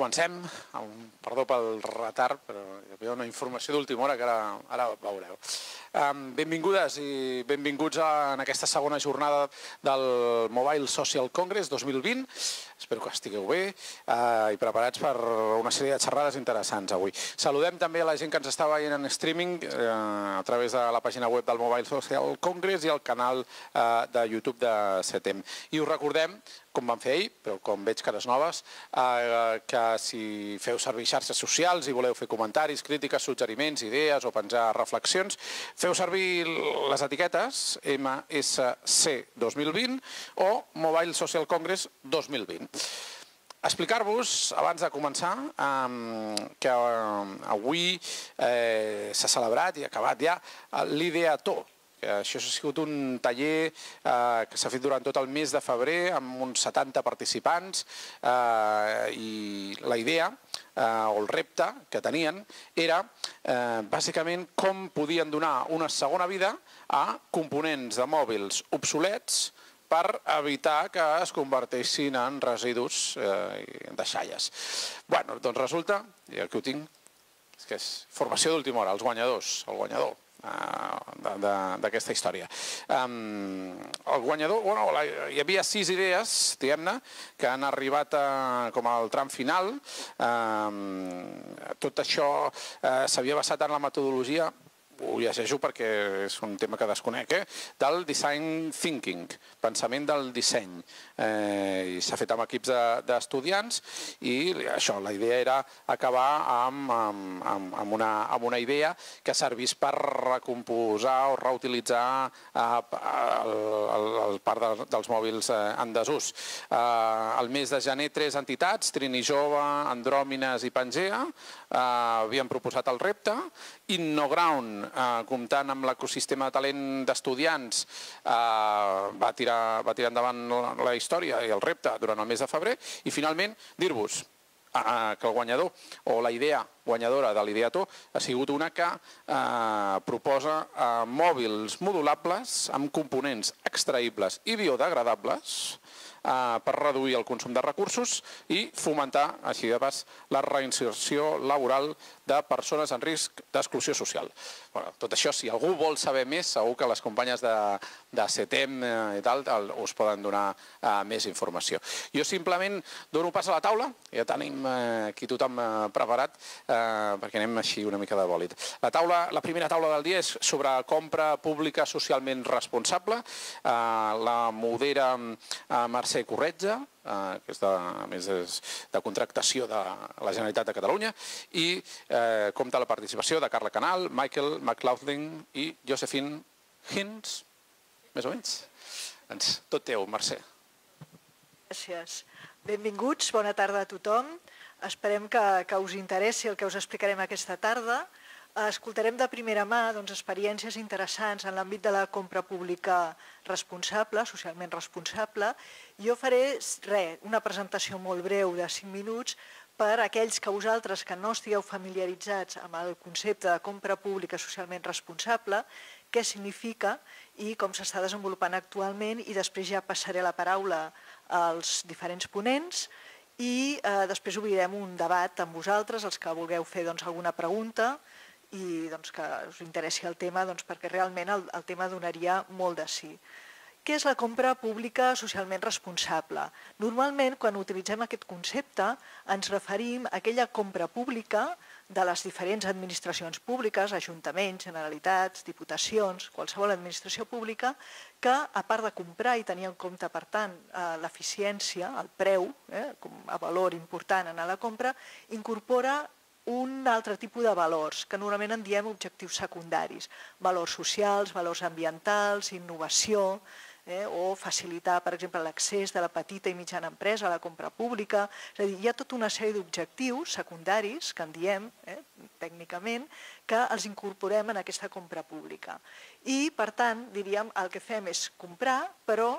comencem. Perdó pel retard, però hi havia una informació d'última hora que ara, ara veureu. Um, benvingudes i benvinguts a, en aquesta segona jornada del Mobile Social Congress 2020. Espero que estigueu bé uh, i preparats per una sèrie de xerrades interessants avui. Saludem també a la gent que ens està veient en streaming uh, a través de la pàgina web del Mobile Social Congress i el canal uh, de YouTube de CETEM. I us recordem com vam fer ahir, però com veig cares noves, eh, que si feu servir xarxes socials i voleu fer comentaris, crítiques, suggeriments, idees o penjar reflexions, feu servir les etiquetes MSC 2020 o Mobile Social Congress 2020. Explicar-vos, abans de començar, que avui eh, s'ha celebrat i acabat ja l'Ideator, això ha sigut un taller eh, que s'ha fet durant tot el mes de febrer amb uns 70 participants eh, i la idea eh, o el repte que tenien era eh, bàsicament com podien donar una segona vida a components de mòbils obsolets per evitar que es converteixin en residus eh, de xalles. Bueno, doncs resulta, i aquí ho tinc, és que és formació d'última hora, els guanyadors, el guanyador, Eh, d'aquesta història. Um, el guanyador, bueno, la, hi havia sis idees, diguem-ne, que han arribat a, com al tram final. Um, tot això uh, s'havia basat en la metodologia ho llegeixo perquè és un tema que desconec, eh? del design thinking, pensament del disseny. Eh, S'ha fet amb equips d'estudiants de, i això, la idea era acabar amb, amb, amb, amb, una, amb una idea que servís per recomposar o reutilitzar eh, el, el, el part de, dels mòbils eh, en desús. Eh, el mes de gener, tres entitats, Trini Jove, Andròmines i Pangea, eh, havien proposat el repte. InnoGround, eh, comptant amb l'ecosistema de talent d'estudiants, eh, va, tirar, va tirar endavant la, la història i el repte durant el mes de febrer. I finalment, dir-vos que el guanyador o la idea guanyadora de l'ideator ha sigut una que eh, proposa eh, mòbils modulables amb components extraïbles i biodegradables per reduir el consum de recursos i fomentar, així de pas, la reinserció laboral de persones en risc d'exclusió social. Bueno, tot això, si algú vol saber més, segur que les companyes de, de CETEM eh, i tal us poden donar uh, més informació. Jo simplement dono pas a la taula, ja tenim uh, aquí tothom uh, preparat, uh, perquè anem així una mica de bòlit. La, taula, la primera taula del dia és sobre compra pública socialment responsable. Uh, la modera Mercè Corretja, eh, que és de, més és de contractació de la Generalitat de Catalunya, i eh, compta la participació de Carla Canal, Michael McLaughlin i Josephine Hins, més o menys. Doncs tot teu, Mercè. Gràcies. Benvinguts, bona tarda a tothom. Esperem que, que us interessi el que us explicarem aquesta tarda. Escoltarem de primera mà doncs, experiències interessants en l'àmbit de la compra pública responsable, socialment responsable. Jo faré una presentació molt breu de 5 minuts per a aquells que vosaltres que no estigueu familiaritzats amb el concepte de compra pública socialment responsable, què significa i com s'està desenvolupant actualment i després ja passaré la paraula als diferents ponents i eh, després obrirem un debat amb vosaltres, els que vulgueu fer doncs, alguna pregunta, i doncs, que us interessi el tema doncs, perquè realment el, el tema donaria molt de sí. Què és la compra pública socialment responsable? Normalment, quan utilitzem aquest concepte, ens referim a aquella compra pública de les diferents administracions públiques, ajuntaments, generalitats, diputacions, qualsevol administració pública, que a part de comprar i tenir en compte, per tant, eh, l'eficiència, el preu, eh, com a valor important en la compra, incorpora un altre tipus de valors, que normalment en diem objectius secundaris, valors socials, valors ambientals, innovació, eh, o facilitar, per exemple, l'accés de la petita i mitjana empresa a la compra pública. És a dir, hi ha tota una sèrie d'objectius secundaris, que en diem eh, tècnicament, que els incorporem en aquesta compra pública. I, per tant, diríem, el que fem és comprar, però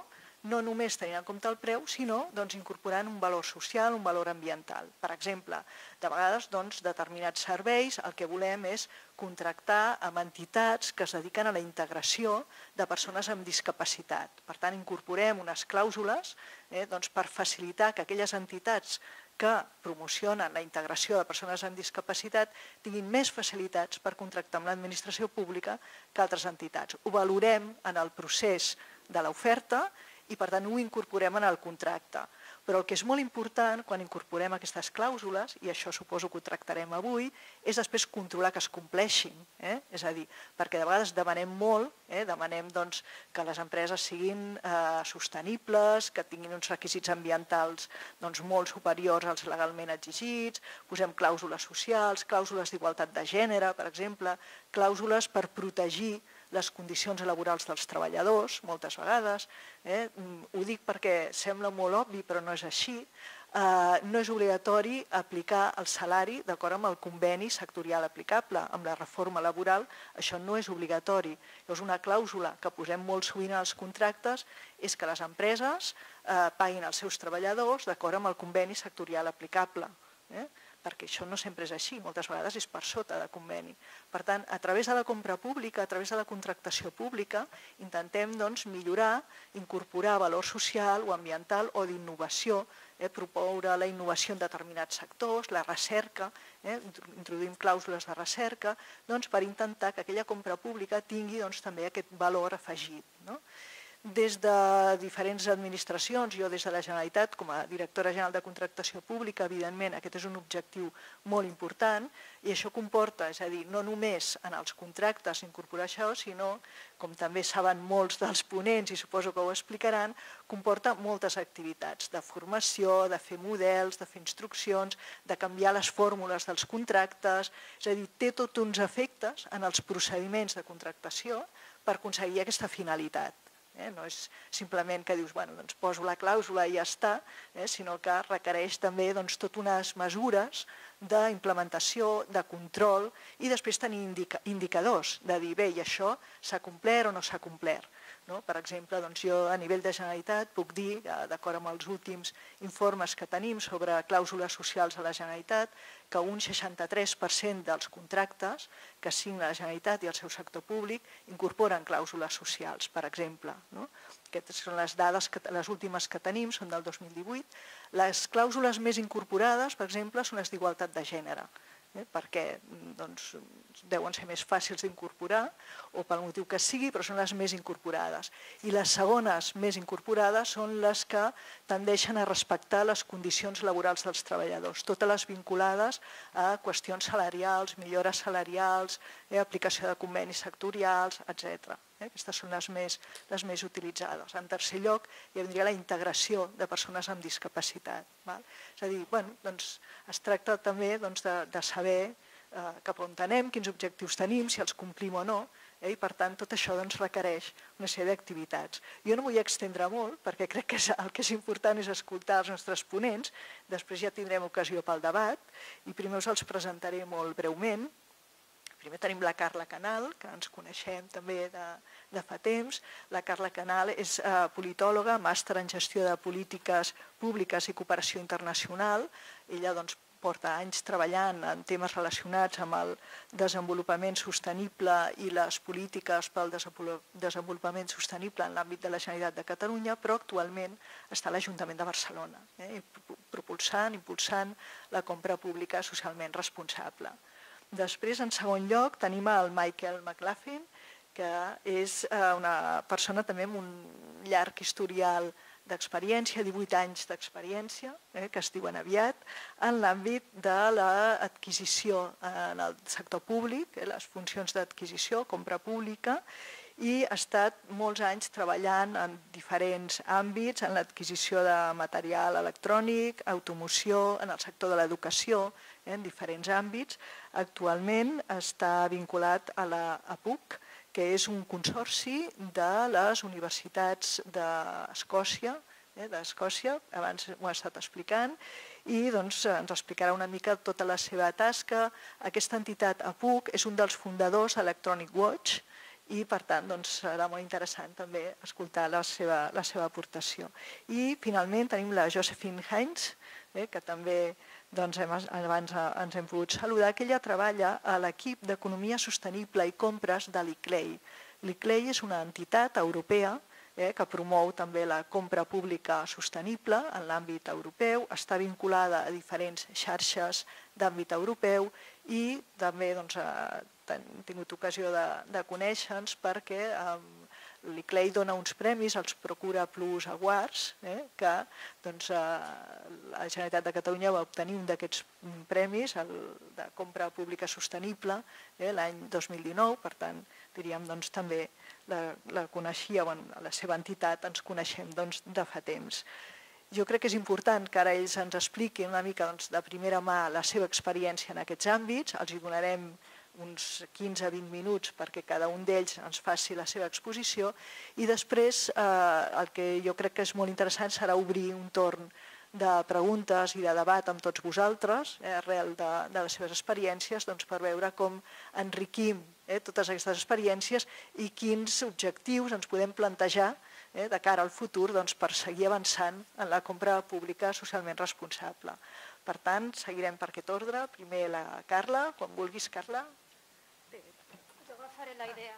no només tenint en compte el preu, sinó doncs, incorporant un valor social, un valor ambiental. Per exemple, de vegades doncs, determinats serveis el que volem és contractar amb entitats que es dediquen a la integració de persones amb discapacitat. Per tant, incorporem unes clàusules eh, doncs, per facilitar que aquelles entitats que promocionen la integració de persones amb discapacitat tinguin més facilitats per contractar amb l'administració pública que altres entitats. Ho valorem en el procés de l'oferta i per tant ho incorporem en el contracte. Però el que és molt important quan incorporem aquestes clàusules, i això suposo que ho tractarem avui, és després controlar que es compleixin. Eh? És a dir, perquè de vegades demanem molt, eh? demanem doncs, que les empreses siguin eh, sostenibles, que tinguin uns requisits ambientals doncs, molt superiors als legalment exigits, posem clàusules socials, clàusules d'igualtat de gènere, per exemple, clàusules per protegir les condicions laborals dels treballadors, moltes vegades. Eh? Mm, ho dic perquè sembla molt obvi, però no és així. Eh, no és obligatori aplicar el salari d'acord amb el conveni sectorial aplicable. Amb la reforma laboral això no és obligatori. Llavors, una clàusula que posem molt sovint als contractes és que les empreses eh, paguin als seus treballadors d'acord amb el conveni sectorial aplicable. Eh? Perquè això no sempre és així, moltes vegades és per sota de conveni. Per tant, a través de la compra pública, a través de la contractació pública, intentem doncs, millorar, incorporar valor social o ambiental o d'innovació, eh, propoure la innovació en determinats sectors, la recerca, eh, introduïm clàusules de recerca, doncs, per intentar que aquella compra pública tingui doncs, també aquest valor afegit. No? Des de diferents administracions, jo des de la Generalitat, com a directora general de contractació pública, evidentment aquest és un objectiu molt important i això comporta, és a dir, no només en els contractes incorporar això, sinó, com també saben molts dels ponents i suposo que ho explicaran, comporta moltes activitats de formació, de fer models, de fer instruccions, de canviar les fórmules dels contractes, és a dir, té tots uns efectes en els procediments de contractació per aconseguir aquesta finalitat. Eh? No és simplement que dius, bueno, doncs poso la clàusula i ja està, eh? sinó que requereix també doncs, tot unes mesures d'implementació, de control i després tenir indica indicadors de dir, bé, i això s'ha complert o no s'ha complert. No? Per exemple, doncs jo a nivell de Generalitat puc dir, d'acord amb els últims informes que tenim sobre clàusules socials a la Generalitat, que un 63% dels contractes que signa la Generalitat i el seu sector públic incorporen clàusules socials, per exemple. No? Aquestes són les dades, que, les últimes que tenim, són del 2018. Les clàusules més incorporades, per exemple, són les d'igualtat de gènere eh, perquè doncs, deuen ser més fàcils d'incorporar o pel motiu que sigui, però són les més incorporades. I les segones més incorporades són les que tendeixen a respectar les condicions laborals dels treballadors, totes les vinculades a qüestions salarials, millores salarials, eh, aplicació de convenis sectorials, etc. Eh? Aquestes són les més, les més utilitzades. En tercer lloc, hi vindria la integració de persones amb discapacitat. Val? És a dir, bueno, doncs, es tracta també doncs, de, de saber eh, cap on anem, quins objectius tenim, si els complim o no, eh, i per tant tot això doncs, requereix una sèrie d'activitats. Jo no vull extendre molt, perquè crec que és, el que és important és escoltar els nostres ponents, després ja tindrem ocasió pel debat, i primer us els presentaré molt breument. Primer tenim la Carla Canal, que ens coneixem també de, de fa temps. La Carla Canal és eh, politòloga, màster en gestió de polítiques públiques i cooperació internacional. Ella doncs, porta anys treballant en temes relacionats amb el desenvolupament sostenible i les polítiques pel desenvolupament sostenible en l'àmbit de la Generalitat de Catalunya, però actualment està a l'Ajuntament de Barcelona, eh, propulsant, impulsant la compra pública socialment responsable. Després, en segon lloc, tenim el Michael McLaughlin, que és eh, una persona també amb un llarg historial d'experiència, 18 anys d'experiència, eh, que es diuen aviat, en l'àmbit de l'adquisició en el sector públic, eh, les funcions d'adquisició, compra pública, i ha estat molts anys treballant en diferents àmbits, en l'adquisició de material electrònic, automoció, en el sector de l'educació, eh, en diferents àmbits. Actualment està vinculat a la APUC, que és un consorci de les universitats d'Escòcia, eh, d'Escòcia, abans ho ha estat explicant, i doncs, ens explicarà una mica tota la seva tasca. Aquesta entitat APUC és un dels fundadors d'Electronic Watch i, per tant, doncs, serà molt interessant també escoltar la seva, la seva aportació. I, finalment, tenim la Josephine Heinz, eh, que també doncs hem, abans eh, ens hem pogut saludar, que ella treballa a l'equip d'Economia Sostenible i Compres de l'ICLEI. L'ICLEI és una entitat europea eh, que promou també la compra pública sostenible en l'àmbit europeu, està vinculada a diferents xarxes d'àmbit europeu i també doncs, hem tingut ocasió de, de conèixer-nos perquè eh, l'ICLEI dona uns premis, els Procura Plus Awards, eh, que doncs, eh, la Generalitat de Catalunya va obtenir un d'aquests premis, el de compra pública sostenible, eh, l'any 2019, per tant, diríem, doncs, també la, la coneixia, bueno, la seva entitat ens coneixem doncs, de fa temps. Jo crec que és important que ara ells ens expliquin una mica doncs, de primera mà la seva experiència en aquests àmbits, els hi donarem uns 15-20 minuts perquè cada un d'ells ens faci la seva exposició i després eh, el que jo crec que és molt interessant serà obrir un torn de preguntes i de debat amb tots vosaltres, eh, arrel de, de les seves experiències, doncs, per veure com enriquim eh, totes aquestes experiències i quins objectius ens podem plantejar eh, de cara al futur doncs, per seguir avançant en la compra pública socialment responsable. Per tant, seguirem per aquest ordre. Primer la Carla, quan vulguis, Carla agafaré la idea...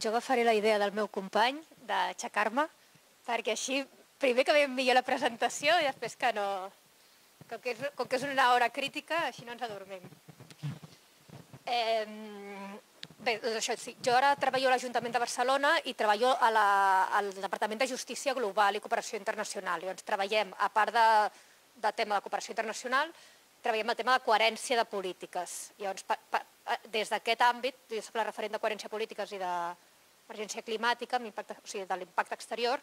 Jo agafaré la idea del meu company d'aixecar-me, perquè així, primer que veiem millor la presentació i després que no... Com que és, com que és una hora crítica, així no ens adormem. Eh, bé, doncs això, sí, jo ara treballo a l'Ajuntament de Barcelona i treballo a la, al Departament de Justícia Global i Cooperació Internacional. Llavors treballem, a part de, de tema de cooperació internacional, treballem el tema de coherència de polítiques. Llavors, pa, Eh, des d'aquest àmbit, jo soc la referent de coherència polítiques i d'emergència climàtica, o sigui, de l'impacte exterior,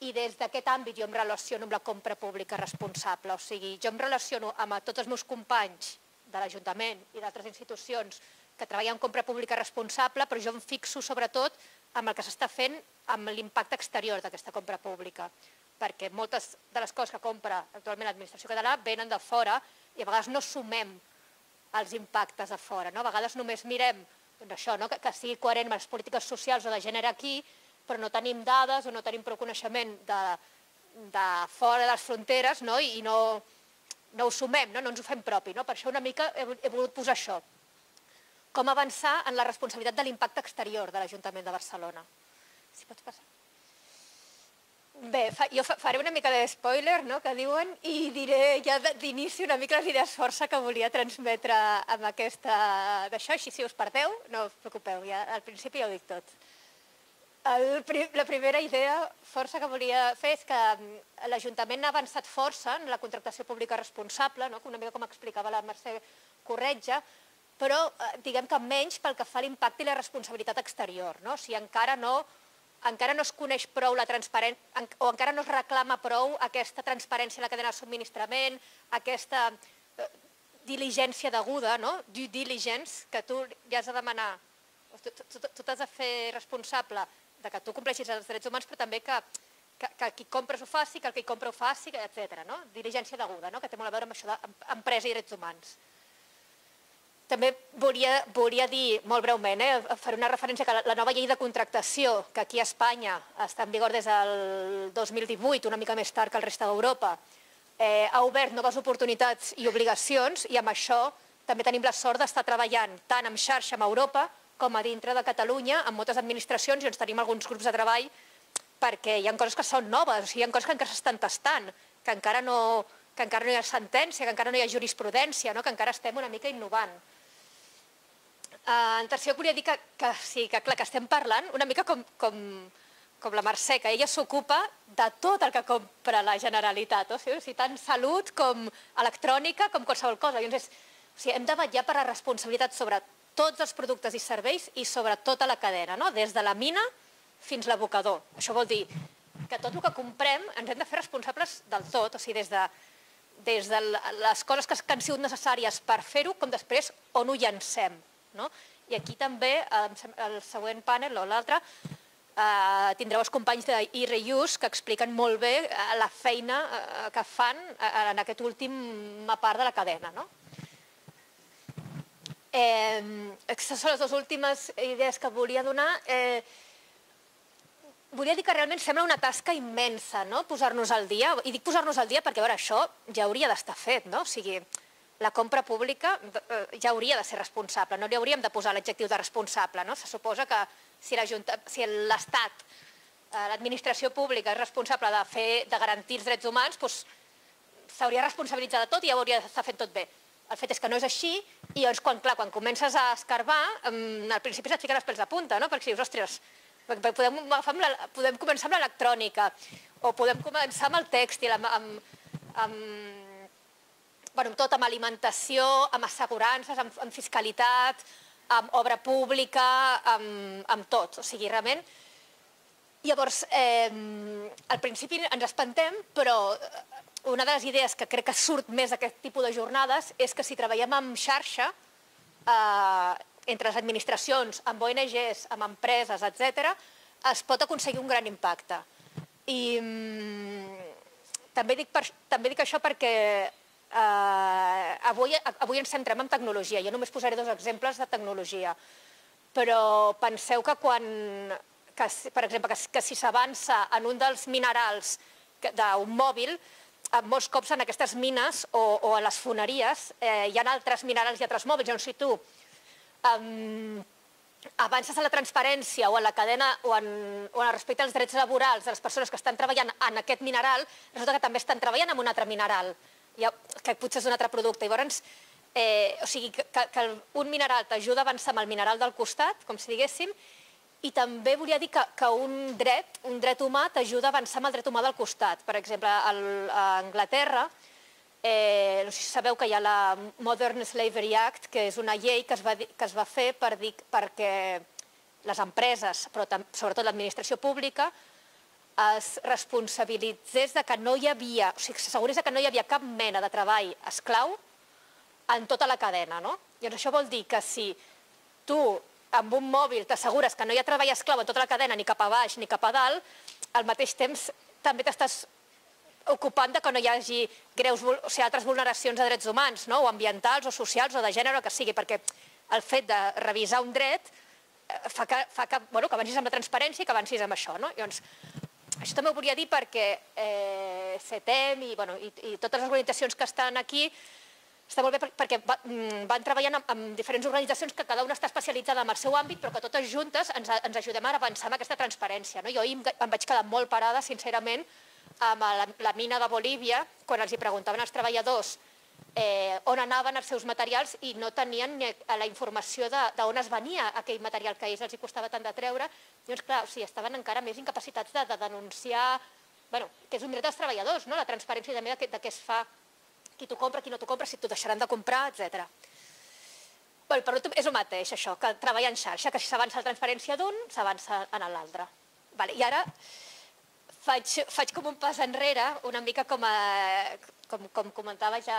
i des d'aquest àmbit jo em relaciono amb la compra pública responsable. O sigui, jo em relaciono amb tots els meus companys de l'Ajuntament i d'altres institucions que treballen en compra pública responsable, però jo em fixo sobretot amb el que s'està fent amb l'impacte exterior d'aquesta compra pública, perquè moltes de les coses que compra actualment l'administració catalana venen de fora i a vegades no sumem els impactes a fora. No? A vegades només mirem doncs això, no? que, que sigui coherent amb les polítiques socials o de gènere aquí, però no tenim dades o no tenim prou coneixement de, de fora de les fronteres no? i no, no ho sumem, no? no ens ho fem propi. No? Per això una mica he, he volgut posar això. Com avançar en la responsabilitat de l'impacte exterior de l'Ajuntament de Barcelona. Si pots passar. Bé, fa, jo faré una mica de spoiler, no?, que diuen, i diré ja d'inici una mica les idees força que volia transmetre amb aquesta... d'això, així si us perdeu, no us preocupeu, ja al principi ja ho dic tot. El, la primera idea força que volia fer és que mm, l'Ajuntament ha avançat força en la contractació pública responsable, no? una mica com explicava la Mercè Corretja, però eh, diguem que menys pel que fa a l'impacte i la responsabilitat exterior. No? O sigui, encara no encara no es coneix prou la transparència, o encara no es reclama prou aquesta transparència en la cadena de subministrament, aquesta eh, diligència deguda, no? due diligence, que tu ja has de demanar, tu, t'has de fer responsable de que tu compleixis els drets humans, però també que, que, que qui compres ho faci, que el que hi compra ho faci, etc. No? Diligència deguda, no? que té molt a veure amb això d'empresa i drets humans. També volia, volia dir, molt breument, eh, faré una referència que la nova llei de contractació, que aquí a Espanya està en vigor des del 2018, una mica més tard que el resta d'Europa, eh, ha obert noves oportunitats i obligacions i amb això també tenim la sort d'estar treballant tant en xarxa amb Europa com a dintre de Catalunya, amb moltes administracions i on tenim alguns grups de treball perquè hi ha coses que són noves, hi ha coses que encara s'estan tastant, que encara, no, que encara no hi ha sentència, que encara no hi ha jurisprudència, no? que encara estem una mica innovant. Uh, en tercer lloc, volia dir que, sí, que, clar, que estem parlant una mica com, com, com la Mercè, que ella s'ocupa de tot el que compra la Generalitat, o sigui, tant salut com electrònica, com qualsevol cosa. O sigui, hem de vetllar per la responsabilitat sobre tots els productes i serveis i sobre tota la cadena, no? des de la mina fins l'abocador. Això vol dir que tot el que comprem ens hem de fer responsables del tot, o sigui, des de, des de les coses que han sigut necessàries per fer-ho, com després on ho llancem. No? I aquí també, el següent panel o l'altre, eh, tindreu els companys d'e-reuse que expliquen molt bé eh, la feina eh, que fan eh, en aquest últim part de la cadena. No? Eh, aquestes són les dues últimes idees que volia donar. Eh, volia dir que realment sembla una tasca immensa, no?, posar-nos al dia. I dic posar-nos al dia perquè, a veure, això ja hauria d'estar fet, no? O sigui, la compra pública eh, ja hauria de ser responsable, no li hauríem de posar l'adjectiu de responsable. No? Se suposa que si l'Estat, eh, l'administració pública és responsable de, fer, de garantir els drets humans, doncs s'hauria responsabilitzat de tot i ja ho hauria d'estar fent tot bé. El fet és que no és així i llavors quan, clar, quan comences a escarbar, al principi se't fiquen els pèls de punta, no? perquè si dius, ostres, podem, amb la, podem començar amb l'electrònica o podem començar amb el tèxtil, amb, amb, amb, bueno, amb tot, amb alimentació, amb assegurances, amb, amb fiscalitat, amb obra pública, amb, amb tot. O sigui, realment... Llavors, eh, al principi ens espantem, però una de les idees que crec que surt més d'aquest tipus de jornades és que si treballem en xarxa, eh, entre les administracions, amb ONGs, amb empreses, etc, es pot aconseguir un gran impacte. I mm, també, dic per, també dic això perquè eh, avui, avui ens centrem en tecnologia. Jo només posaré dos exemples de tecnologia. Però penseu que quan, que, per exemple, que, que si s'avança en un dels minerals d'un mòbil, molts cops en aquestes mines o, o a les foneries eh, hi ha altres minerals i altres mòbils, on si tu um, avances a la transparència o a la cadena o en, o en respecte als drets laborals de les persones que estan treballant en aquest mineral, resulta que també estan treballant en un altre mineral, que potser és un altre producte. Llavors, eh, o sigui, que, que un mineral t'ajuda a avançar amb el mineral del costat, com si diguéssim, i també volia dir que, que un dret, un dret humà t'ajuda a avançar amb el dret humà del costat. Per exemple, al, a Anglaterra, eh, no sé si sabeu que hi ha la Modern Slavery Act, que és una llei que es va, que es va fer per dir, perquè les empreses, però sobretot l'administració pública, es responsabilitzés de que no hi havia, o sigui, s'assegurés que no hi havia cap mena de treball esclau en tota la cadena. No? I això vol dir que si tu amb un mòbil t'assegures que no hi ha treball esclau en tota la cadena, ni cap a baix ni cap a dalt, al mateix temps també t'estàs ocupant de que no hi hagi greus, o sigui, altres vulneracions de drets humans, no? o ambientals, o socials, o de gènere, o que sigui, perquè el fet de revisar un dret eh, fa que, fa que, bueno, que avancis amb la transparència i que avancis amb això. No? Llavors, això també ho volia dir perquè eh, CETEM i, bueno, i, i totes les organitzacions que estan aquí està molt bé perquè mm, van treballant amb, amb diferents organitzacions que cada una està especialitzada en el seu àmbit, però que totes juntes ens, ens ajudem a avançar amb aquesta transparència. No? Jo ahir em vaig quedar molt parada, sincerament, amb la, la mina de Bolívia, quan els hi preguntaven als treballadors eh, on anaven els seus materials i no tenien ni la informació d'on es venia aquell material que a ells els hi costava tant de treure. Llavors, clar, o sigui, estaven encara més incapacitats de, de denunciar, bueno, que és un dret dels treballadors, no? la transparència també de, de què es fa qui t'ho compra, qui no t'ho compra, si t'ho deixaran de comprar, etc. Bueno, per últim, és el mateix, això, que treballar en xarxa, que si s'avança la transferència d'un, s'avança en l'altre. Vale, I ara faig, faig com un pas enrere, una mica com, a, com, com comentava ja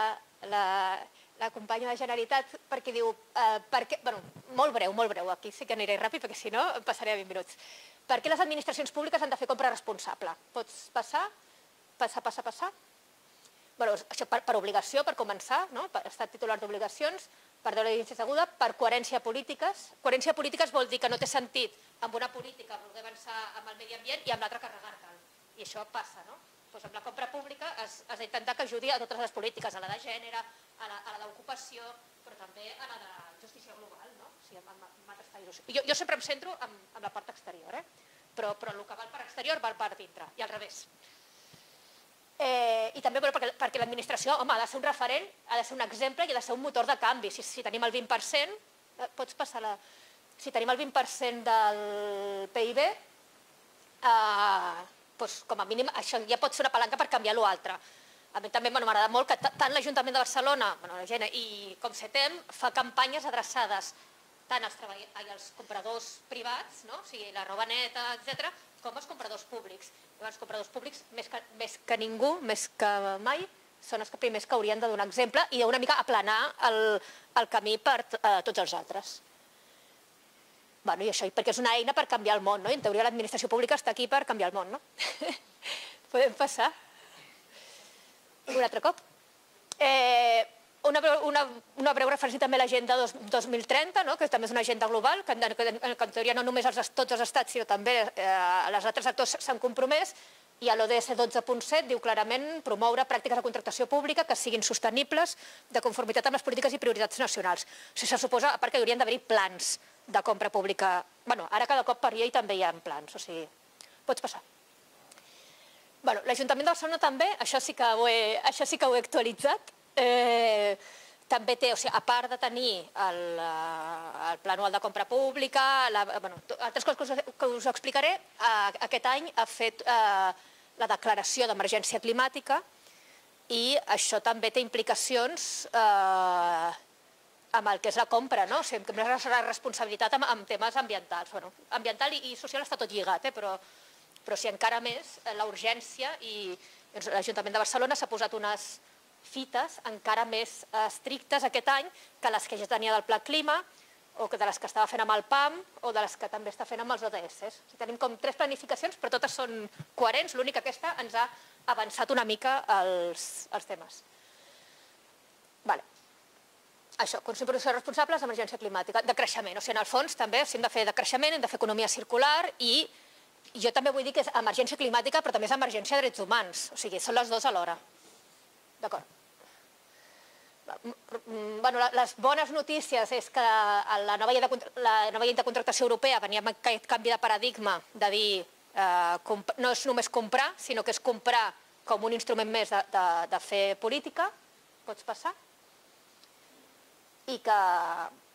la, la companya de Generalitat, perquè diu, eh, perquè, bueno, molt breu, molt breu, aquí sí que aniré ràpid, perquè si no em passaré a 20 minuts. Per què les administracions públiques han de fer compra responsable? Pots passar? Passar, passar, passar? bueno, això per, per obligació, per començar, no? per estar titular d'obligacions, per d'audiències aguda, per coherència polítiques. Coherència polítiques vol dir que no té sentit amb una política voler avançar amb el medi ambient i amb l'altra carregar-te'l. I això passa, no? Doncs amb la compra pública has, has d'intentar que ajudi a totes les polítiques, a la de gènere, a la, a la d'ocupació, però també a la de justícia global, no? O sigui, amb, amb altres països. Jo, jo sempre em centro en, en la part exterior, eh? però, però el que val per exterior val per dintre, i al revés. Eh, I també bueno, perquè, perquè l'administració ha de ser un referent, ha de ser un exemple i ha de ser un motor de canvi. Si, si tenim el 20%, eh, pots passar la... Si tenim el 20% del PIB, eh, doncs, com a mínim això ja pot ser una palanca per canviar l'altre. A mi també m'agrada molt que tant l'Ajuntament de Barcelona bueno, la gent, i com CETEM fa campanyes adreçades tant als, als compradors privats, no? o sigui, la roba neta, etc, com als compradors públics. Els compradors públics, més que, més que ningú, més que mai, són els primers que haurien de donar exemple i una mica aplanar el, el camí per eh, tots els altres. Bueno, i això, perquè és una eina per canviar el món, no? I en teoria l'administració pública està aquí per canviar el món, no? Podem passar? Un altre cop? Eh, una, una, una breu referència també a l'agenda 2030, no? que també és una agenda global, que en, que en teoria no només els, tots els estats, sinó també eh, els altres actors s'han compromès, I a l'ODS 12.7 diu clarament promoure pràctiques de contractació pública que siguin sostenibles de conformitat amb les polítiques i prioritats nacionals. O sigui, se suposa, a part que hi haurien d'haver plans de compra pública. bueno, ara cada cop per llei també hi ha plans, o sigui, pots passar. Bueno, L'Ajuntament de Barcelona també, això sí que ho he, això sí que ho he actualitzat, eh, també té, o sigui, a part de tenir el, eh, el pla anual de compra pública, la, bueno, altres coses que us, que us explicaré, eh, aquest any ha fet eh, la declaració d'emergència climàtica i això també té implicacions eh, amb el que és la compra, no? O sigui, la responsabilitat amb, amb temes ambientals. Bueno, ambiental i, i social està tot lligat, eh? però, però si encara més, eh, la urgència i l'Ajuntament de Barcelona s'ha posat unes fites encara més eh, estrictes aquest any que les que ja tenia del Pla Clima o de les que estava fent amb el PAM o de les que també està fent amb els ODS. O sigui, tenim com tres planificacions, però totes són coherents, l'únic que aquesta ens ha avançat una mica els, els temes. Vale. Això, consum i producció responsables, emergència climàtica, de creixement. O sigui, en el fons també hem de fer de creixement, hem de fer economia circular i jo també vull dir que és emergència climàtica, però també és emergència de drets humans. O sigui, són les dues alhora. D'acord. Bueno, les bones notícies és que la nova, llei de, la nova llei de contractació europea venia amb aquest canvi de paradigma de dir eh, no és només comprar, sinó que és comprar com un instrument més de, de, de fer política. Pots passar? I que,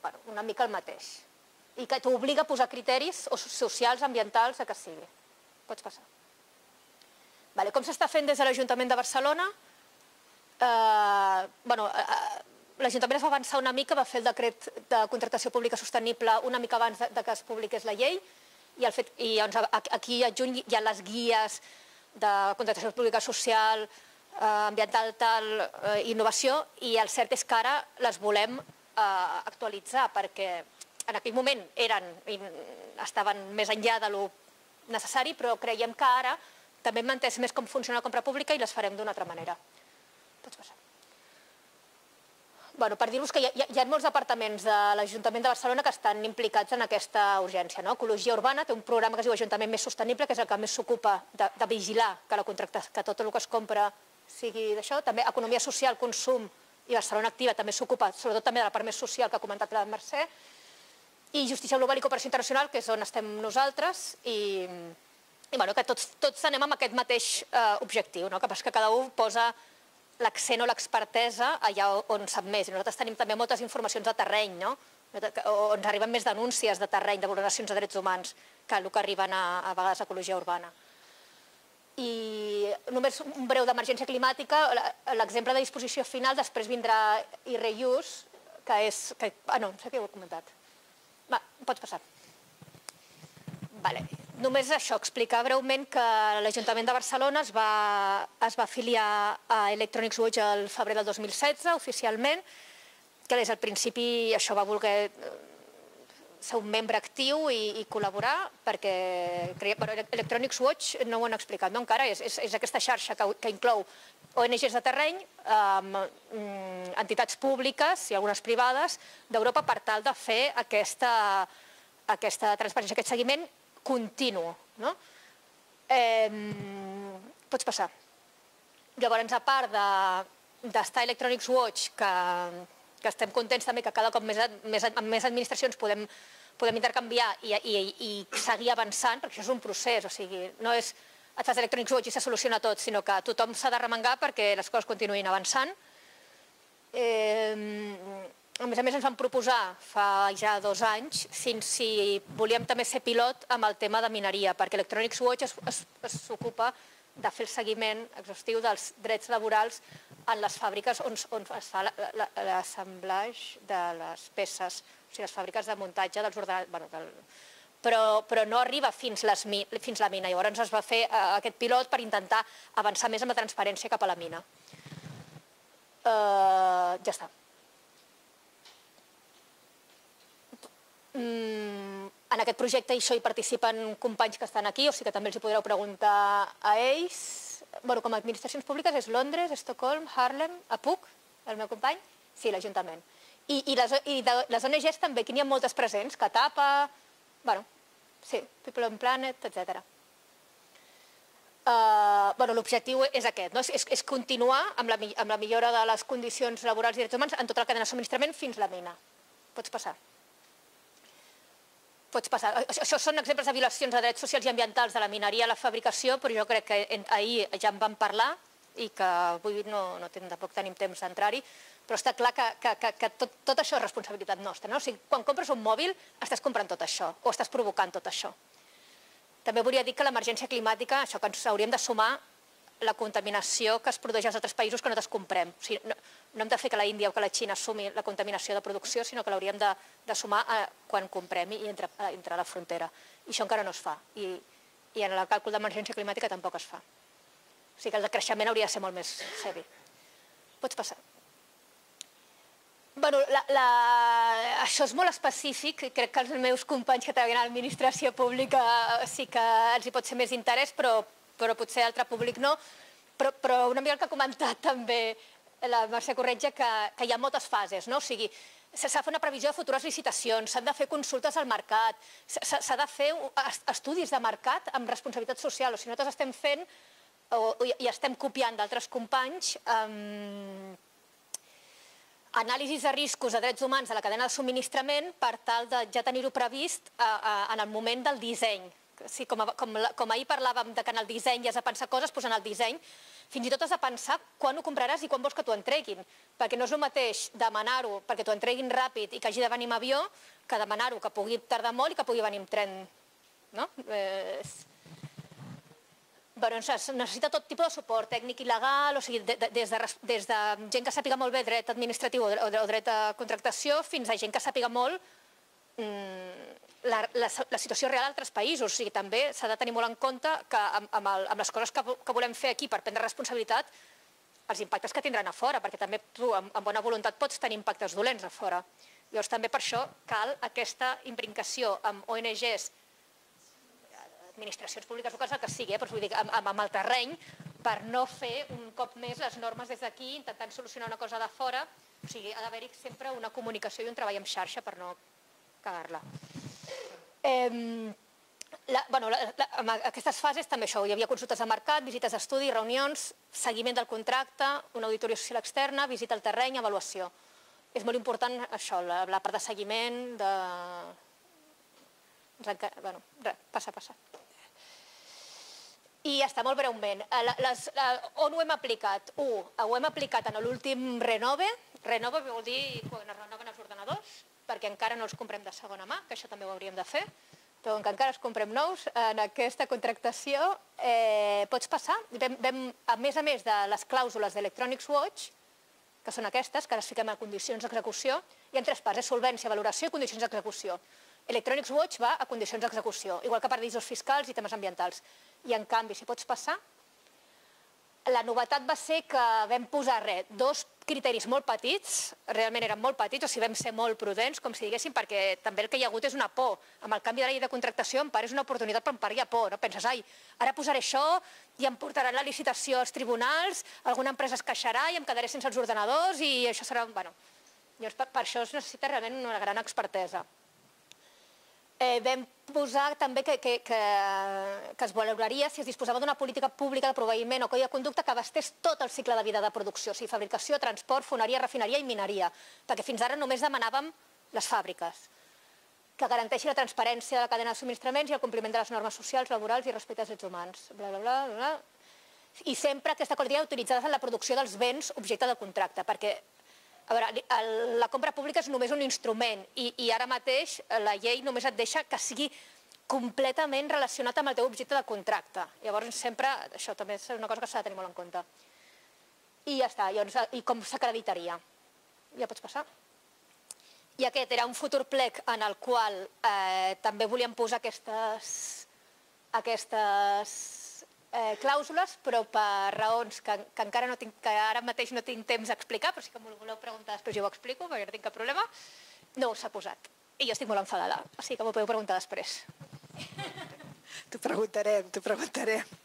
bueno, una mica el mateix. I que t'obliga a posar criteris socials, ambientals, a que sigui. Pots passar. Vale, com s'està fent des de l'Ajuntament de Barcelona? Eh, bueno, eh, l'Ajuntament es va avançar una mica, va fer el decret de contractació pública sostenible una mica abans de, de que es publiqués la llei i, el fet, i doncs, aquí a juny hi ha les guies de contractació pública social, eh, ambiental, tal, eh, innovació i el cert és que ara les volem eh, actualitzar perquè en aquell moment eren, estaven més enllà de lo necessari, però creiem que ara també hem entès més com funciona la compra pública i les farem d'una altra manera. Pots passar. Bueno, per dir-vos que hi ha, hi ha molts departaments de l'Ajuntament de Barcelona que estan implicats en aquesta urgència. No? Ecologia Urbana té un programa que es diu Ajuntament Més Sostenible, que és el que més s'ocupa de, de vigilar que, la que tot el que es compra sigui d'això. També Economia Social, Consum i Barcelona Activa també s'ocupa, sobretot també de la part més social que ha comentat la Mercè. I Justícia Global i Cooperació Internacional, que és on estem nosaltres, i, i bueno, que tots, tots anem amb aquest mateix eh, objectiu, no? que, que cada un posa l'accent o l'expertesa allà on sap més. I nosaltres tenim també moltes informacions de terreny, no? o ens arriben més denúncies de terreny, de vulneracions de drets humans, que el que arriben a, a vegades a ecologia urbana. I només un breu d'emergència climàtica, l'exemple de disposició final, després vindrà i reuse, que és... Que, ah, no, no sé què ho he comentat. Va, pots passar. Vale. Només això, explicar breument que l'Ajuntament de Barcelona es va, es va afiliar a Electronics Watch al febrer del 2016, oficialment, que des del principi això va voler eh, ser un membre actiu i, i col·laborar, perquè bueno, Electronics Watch no ho han explicat no, encara, és, és, és aquesta xarxa que, que inclou ONGs de terreny, eh, entitats públiques i algunes privades d'Europa per tal de fer aquesta, aquesta transparència, aquest seguiment continu. No? Eh, pots passar. Llavors, a part d'estar de, Electronics Watch, que, que estem contents també que cada cop més, més, amb més administracions podem, podem intercanviar i, i, i seguir avançant, perquè això és un procés, o sigui, no és et fas Electronics Watch i se soluciona tot, sinó que tothom s'ha de remengar perquè les coses continuïn avançant. Eh, a més a més ens van proposar fa ja dos anys si, si volíem també ser pilot amb el tema de mineria, perquè Electronics Watch s'ocupa de fer el seguiment exhaustiu dels drets laborals en les fàbriques on, on es fa l'assemblatge de les peces, o sigui, les fàbriques de muntatge dels ordenadors, bueno, del, però, però no arriba fins, les, fins la mina. Llavors es va fer uh, aquest pilot per intentar avançar més amb la transparència cap a la mina. Uh, ja està. Mm, en aquest projecte això hi participen companys que estan aquí, o sigui que també els hi podreu preguntar a ells. Bueno, com a administracions públiques és Londres, Estocolm, Harlem, Apuc, el meu company, sí, l'Ajuntament. I, i, les, i de, les ONGs també, que n'hi ha moltes presents, Catapa, bueno, sí, People on Planet, etc. Uh, bueno, L'objectiu és aquest, no? és, és, continuar amb la, amb la millora de les condicions laborals i drets humans en tota la cadena de subministrament fins la mina. Pots passar. Pots passar. Això, això són exemples de violacions de drets socials i ambientals de la mineria a la fabricació, però jo crec que ahir ja en vam parlar i que avui no, no ten, tampoc tenim temps d'entrar-hi, però està clar que, que, que, que tot, tot això és responsabilitat nostra. No? O sigui, quan compres un mòbil estàs comprant tot això o estàs provocant tot això. També volia dir que l'emergència climàtica, això que ens hauríem de sumar la contaminació que es produeix als altres països que nosaltres comprem. O sigui, no, no hem de fer que la Índia o que la Xina assumi la contaminació de producció, sinó que l'hauríem de, de sumar a, quan comprem i entre, a, entre la frontera. I això encara no es fa. I, i en el càlcul d'emergència climàtica tampoc es fa. O sigui que el decreixement hauria de ser molt més heavy. Pots passar. Bueno, la, la... això és molt específic, crec que els meus companys que treballen a l'administració pública sí que els hi pot ser més interès, però, però potser altre públic no. Però, però una mica el que ha comentat també la Mercè Corretja, que, que hi ha moltes fases, no? O sigui, s'ha de fer una previsió de futures licitacions, s'han de fer consultes al mercat, s'ha de fer estudis de mercat amb responsabilitat social. O sigui, nosaltres estem fent o, i estem copiant d'altres companys um, anàlisis de riscos de drets humans a la cadena de subministrament per tal de ja tenir-ho previst a, a, en el moment del disseny. Sí, com, a, com, com ahir parlàvem de que en el disseny ja has de pensar coses, doncs en el disseny fins i tot has de pensar quan ho compraràs i quan vols que t'ho entreguin, perquè no és el mateix demanar-ho perquè t'ho entreguin ràpid i que hagi de venir amb avió que demanar-ho que pugui tardar molt i que pugui venir amb tren. No? Eh, bueno, es necessita tot tipus de suport tècnic i legal, o sigui, de, de, des, de, des de gent que sàpiga molt bé dret administratiu o, o dret de contractació fins a gent que sàpiga molt la, la, la situació real d'altres països. O sigui, també s'ha de tenir molt en compte que amb, amb, el, amb les coses que, que volem fer aquí per prendre responsabilitat, els impactes que tindran a fora, perquè també tu, amb, amb bona voluntat, pots tenir impactes dolents a fora. Llavors, també per això cal aquesta imbricació amb ONGs administracions públiques locals, el que sigui, eh? però vull dir, amb, amb el terreny, per no fer un cop més les normes des d'aquí, intentant solucionar una cosa de fora, o sigui, ha d'haver-hi sempre una comunicació i un treball en xarxa per no cagar-la. Eh, la, bueno, la, la, en aquestes fases també això, hi havia consultes de mercat, visites d'estudi, reunions, seguiment del contracte, una auditoria social externa, visita al terreny, avaluació. És molt important això, la, la part de seguiment, de... Bueno, res, passa, passa. I ja està, molt breument. Eh, les, on ho hem aplicat? Un, ho hem aplicat en l'últim Renove. Renove vol dir quan es renoven els ordenadors, perquè encara no els comprem de segona mà, que això també ho hauríem de fer, però que encara els comprem nous, en aquesta contractació eh, pots passar, a més a més de les clàusules d'Electronics Watch, que són aquestes, que les fiquem a condicions d'execució, hi ha tres parts, és solvència, valoració i condicions d'execució. Electronics Watch va a condicions d'execució, igual que paradisos fiscals i temes ambientals. I en canvi, si pots passar, la novetat va ser que vam posar res, dos criteris molt petits, realment eren molt petits, o sigui, vam ser molt prudents, com si diguéssim, perquè també el que hi ha hagut és una por. Amb el canvi de la llei de contractació, en part és una oportunitat, però en part hi ha por. No? Penses, ai, ara posaré això i em portaran la licitació als tribunals, alguna empresa es queixarà i em quedaré sense els ordenadors i això serà... Bueno, llavors, per, per això es necessita realment una gran expertesa. Eh, vam posar també que, que, que, que es valoraria si es disposava d'una política pública de proveïment o codi de conducta que abastés tot el cicle de vida de producció, o sigui, fabricació, transport, foneria, refineria i mineria, perquè fins ara només demanàvem les fàbriques, que garanteixi la transparència de la cadena de subministraments i el compliment de les normes socials, laborals i respecte als drets humans. Bla, bla, bla, bla. I sempre aquesta qualitat utilitzada en la producció dels béns objecte del contracte, perquè a veure, el, la compra pública és només un instrument i, i ara mateix la llei només et deixa que sigui completament relacionat amb el teu objecte de contracte. Llavors, sempre, això també és una cosa que s'ha de tenir molt en compte. I ja està, llavors, i com s'acreditaria? Ja pots passar? I aquest era un futur plec en el qual eh, també volíem posar aquestes, aquestes eh, clàusules, però per raons que, que encara no tinc, que ara mateix no tinc temps d'explicar, però sí que m'ho voleu preguntar després jo ho explico, perquè no tinc cap problema, no s'ha posat. I jo estic molt enfadada, o sigui que m'ho podeu preguntar després. T'ho preguntarem, t'ho preguntarem.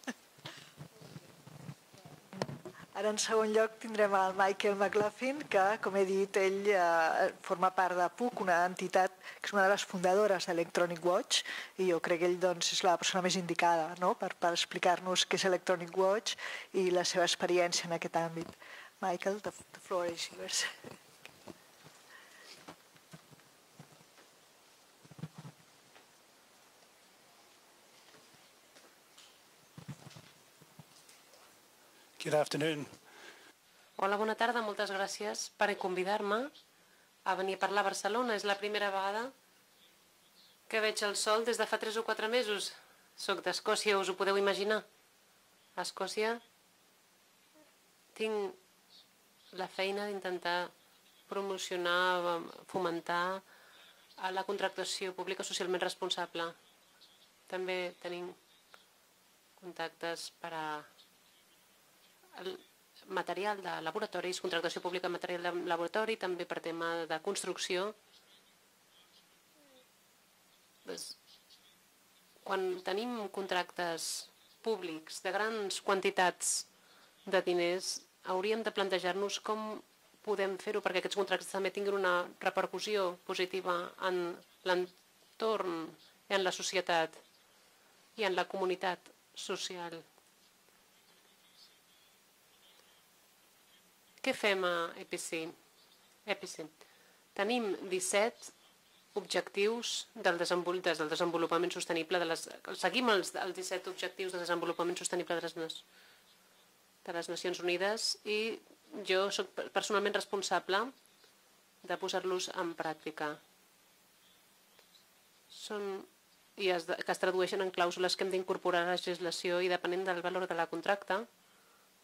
Ara, en segon lloc, tindrem el Michael McLaughlin, que, com he dit, ell eh, forma part de PUC, una entitat que és una de les fundadores d'Electronic Watch, i jo crec que ell doncs, és la persona més indicada no? per, per explicar-nos què és Electronic Watch i la seva experiència en aquest àmbit. Michael, the, the floor is yours. Good afternoon. Hola, bona tarda. Moltes gràcies per convidar-me a venir a parlar a Barcelona. És la primera vegada que veig el sol des de fa 3 o 4 mesos. Soc d'Escòcia, us ho podeu imaginar? A Escòcia tinc la feina d'intentar promocionar, fomentar la contractació pública socialment responsable. També tenim contactes per a material de laboratoris, contractació pública material de laboratori, també per tema de construcció. Pues, quan tenim contractes públics de grans quantitats de diners, hauríem de plantejar-nos com podem fer-ho perquè aquests contractes també tinguin una repercussió positiva en l'entorn, en la societat i en la comunitat social. Què fem a EPC? EPC. Tenim 17 objectius del, desenvol des del desenvolupament sostenible. De les, seguim els, els 17 objectius de desenvolupament sostenible de les, de les Nacions Unides i jo sóc personalment responsable de posar-los en pràctica. Són i es, que es tradueixen en clàusules que hem d'incorporar a la legislació i depenent del valor de la contracta,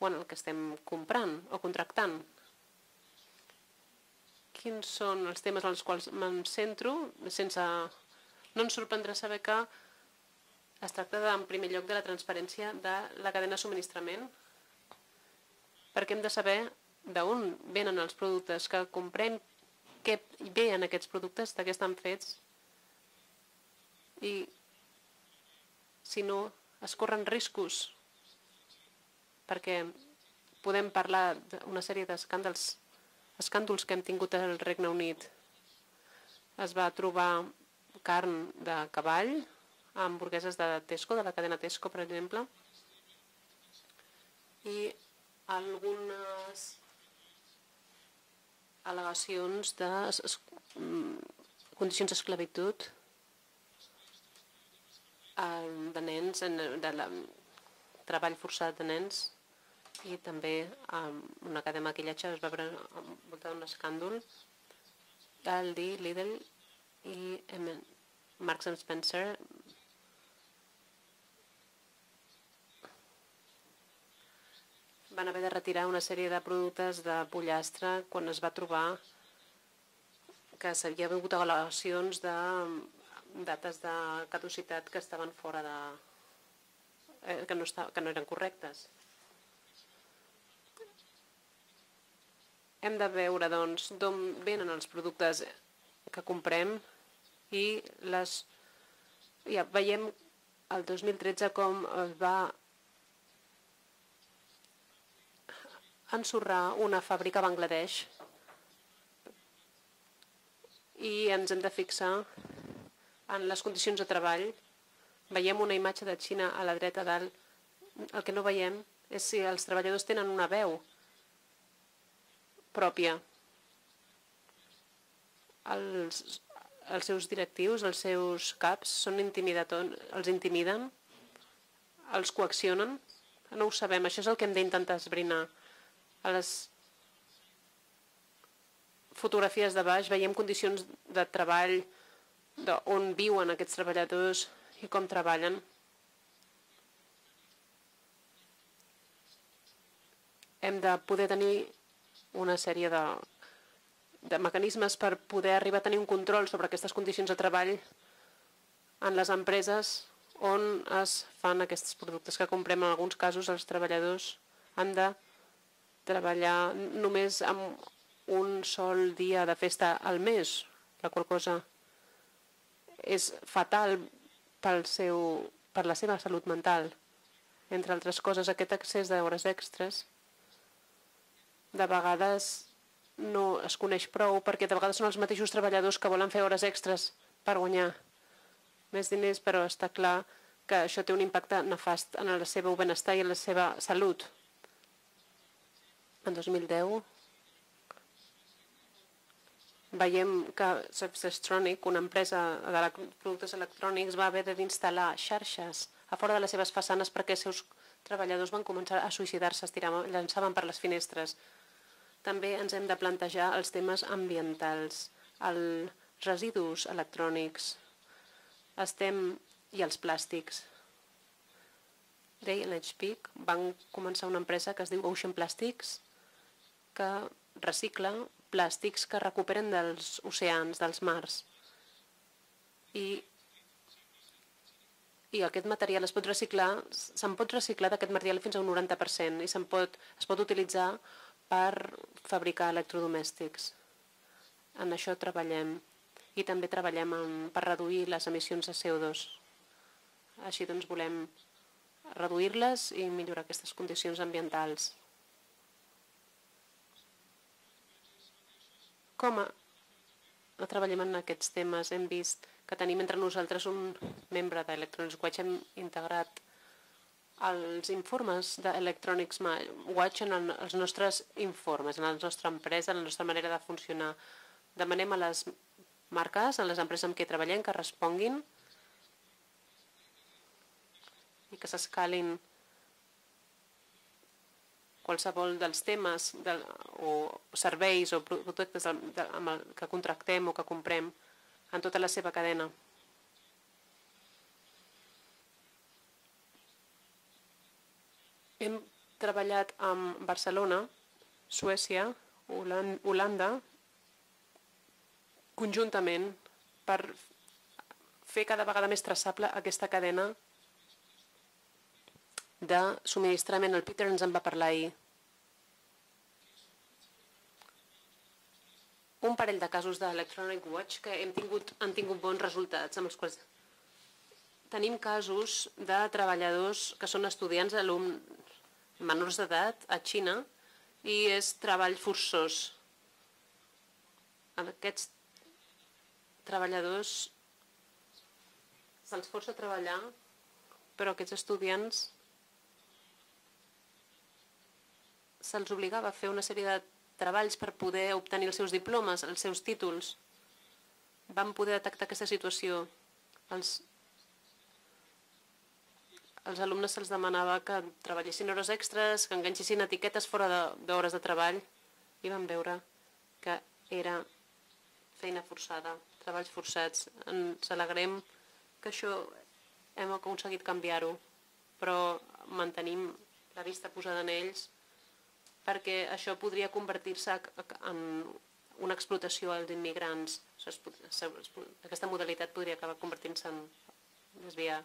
o en el que estem comprant o contractant. Quins són els temes als quals me'n centro sense... No ens sorprendrà saber que es tracta en primer lloc de la transparència de la cadena de subministrament perquè hem de saber d'on venen els productes que comprem, què ve en aquests productes, de què estan fets i si no es corren riscos perquè podem parlar d'una sèrie d'escàndals escàndols que hem tingut al Regne Unit. Es va trobar carn de cavall, hamburgueses de Tesco, de la cadena Tesco, per exemple, i algunes al·legacions de condicions d'esclavitud de nens, de la, treball forçat de nens i també amb una cadena de maquillatge es va veure envoltat d'un escàndol Aldi, Lidl i Marks and Spencer. Van haver de retirar una sèrie de productes de pollastre quan es va trobar que s'havia hagut al·legacions de dates de caducitat que estaven fora de, eh, que, no està, que no eren correctes. Hem de veure doncs d'on venen els productes que comprem i les ja veiem el 2013 com es va ensorrar una fàbrica a Bangladesh i ens hem de fixar en les condicions de treball Veiem una imatge de Xina a la dreta dalt. El que no veiem és si els treballadors tenen una veu pròpia. Els, els seus directius, els seus caps, són els intimiden, els coaccionen. No ho sabem, això és el que hem d'intentar esbrinar. A les fotografies de baix veiem condicions de treball on viuen aquests treballadors i com treballen. Hem de poder tenir una sèrie de, de mecanismes per poder arribar a tenir un control sobre aquestes condicions de treball en les empreses on es fan aquests productes que comprem. En alguns casos els treballadors han de treballar només amb un sol dia de festa al mes, la qual cosa és fatal pel seu, per la seva salut mental. Entre altres coses, aquest accés d'hores extres de vegades no es coneix prou perquè de vegades són els mateixos treballadors que volen fer hores extres per guanyar més diners, però està clar que això té un impacte nefast en el seu benestar i en la seva salut. En 2010 veiem que Subsestronic, una empresa de productes electrònics, va haver d'instal·lar xarxes a fora de les seves façanes perquè els seus treballadors van començar a suïcidar-se, es llançaven per les finestres. També ens hem de plantejar els temes ambientals, els residus electrònics, estem i els plàstics. Day and Peak van començar una empresa que es diu Ocean Plastics, que recicla plàstics que recuperen dels oceans, dels mars. I, i aquest material es pot reciclar, se'n pot reciclar d'aquest material fins a un 90% i se'n pot, es pot utilitzar per fabricar electrodomèstics. En això treballem i també treballem en, per reduir les emissions de CO2. Així doncs volem reduir-les i millorar aquestes condicions ambientals. Com a, treballem en aquests temes? Hem vist que tenim entre nosaltres un membre d'Electronics Watch, hem integrat els informes d'Electronics Watch en els nostres informes, en la nostra empresa, en la nostra manera de funcionar. Demanem a les marques, a les empreses amb què treballem, que responguin i que s'escalin qualsevol dels temes de, o serveis o productes de, de, amb el que contractem o que comprem en tota la seva cadena. Hem treballat amb Barcelona, Suècia, Holanda, conjuntament per fer cada vegada més traçable aquesta cadena de subministrament. El Peter ens en va parlar ahir. Un parell de casos d'Electronic Watch que hem tingut, han tingut bons resultats, amb els quals tenim casos de treballadors que són estudiants, alumnes menors d'edat a Xina i és treball forçós. En aquests treballadors se'ls força a treballar, però aquests estudiants se'ls obligava a fer una sèrie de treballs per poder obtenir els seus diplomes, els seus títols. Vam poder detectar aquesta situació. Els, els alumnes se'ls demanava que treballessin hores extres, que enganxessin etiquetes fora d'hores de, de treball i vam veure que era feina forçada, treballs forçats. Ens alegrem que això hem aconseguit canviar-ho, però mantenim la vista posada en ells perquè això podria convertir-se en una explotació als immigrants. Aquesta modalitat podria acabar convertint-se en desviar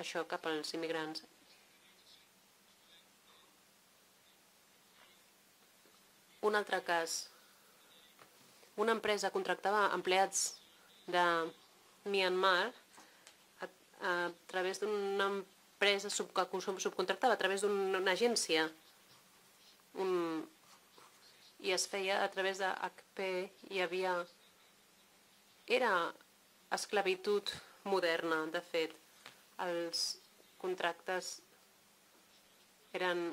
això cap als immigrants. Un altre cas. Una empresa contractava empleats de Myanmar a, través d'una empresa que subcontractava a través d'una agència un, i es feia a través de HP, hi havia... Era esclavitud moderna, de fet. Els contractes eren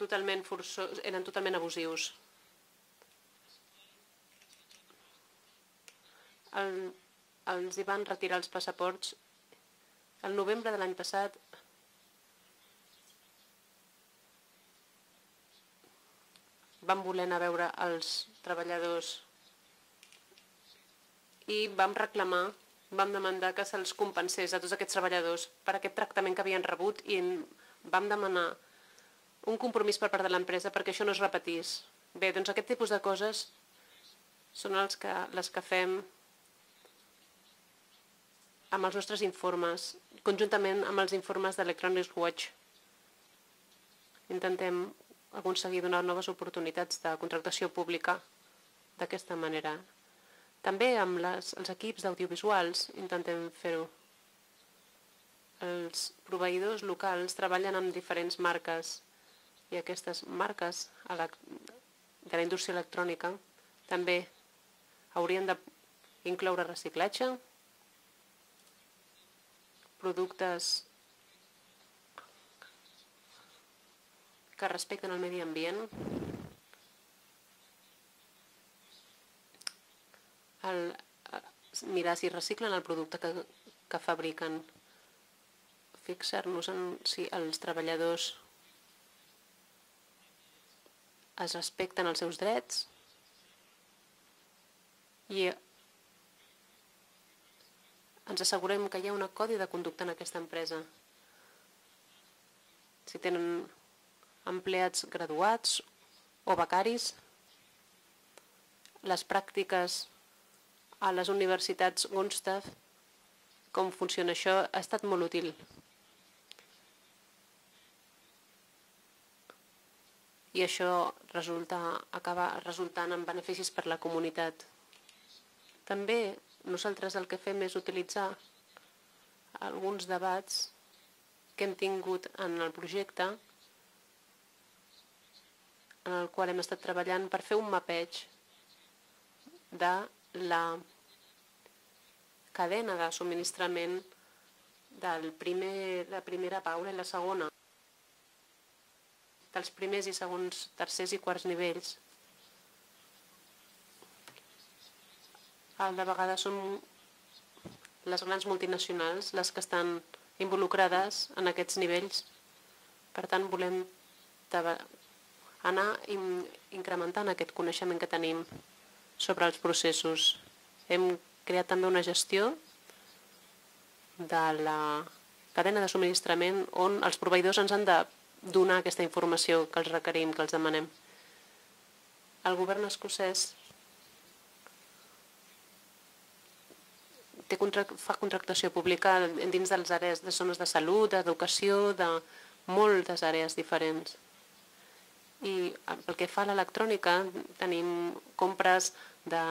totalment forços, eren totalment abusius. El, els hi van retirar els passaports. El novembre de l'any passat vam voler anar a veure els treballadors i vam reclamar, vam demandar que se'ls compensés a tots aquests treballadors per aquest tractament que havien rebut i vam demanar un compromís per part de l'empresa perquè això no es repetís. Bé, doncs aquest tipus de coses són els que, les que fem amb els nostres informes, conjuntament amb els informes d'Electronics Watch. Intentem aconseguir donar noves oportunitats de contractació pública d'aquesta manera. També amb les, els equips d'audiovisuals intentem fer-ho. els proveïdors locals treballen amb diferents marques i aquestes marques de la indústria electrònica també haurien d'incloure reciclatge, productes que respecten el medi ambient, el, mirar si reciclen el producte que, que fabriquen, fixar-nos en si els treballadors es respecten els seus drets. I ens assegurem que hi ha una codi de conducta en aquesta empresa. Si tenen empleats graduats o becaris, les pràctiques a les universitats Gunstav, com funciona això, ha estat molt útil. I això resulta, acaba resultant en beneficis per la comunitat. També nosaltres el que fem és utilitzar alguns debats que hem tingut en el projecte en el qual hem estat treballant per fer un mapeig de la cadena de subministrament del primer, la primera paula i la segona, dels primers i segons, tercers i quarts nivells. De vegades són les grans multinacionals les que estan involucrades en aquests nivells. Per tant, volem anar incrementant aquest coneixement que tenim sobre els processos. Hem creat també una gestió de la cadena de subministrament on els proveïdors ens han de donar aquesta informació que els requerim, que els demanem. El govern escocès té contract, fa contractació pública dins dels àrees de zones de salut, d'educació, de moltes àrees diferents. I pel que fa a l'electrònica, tenim compres de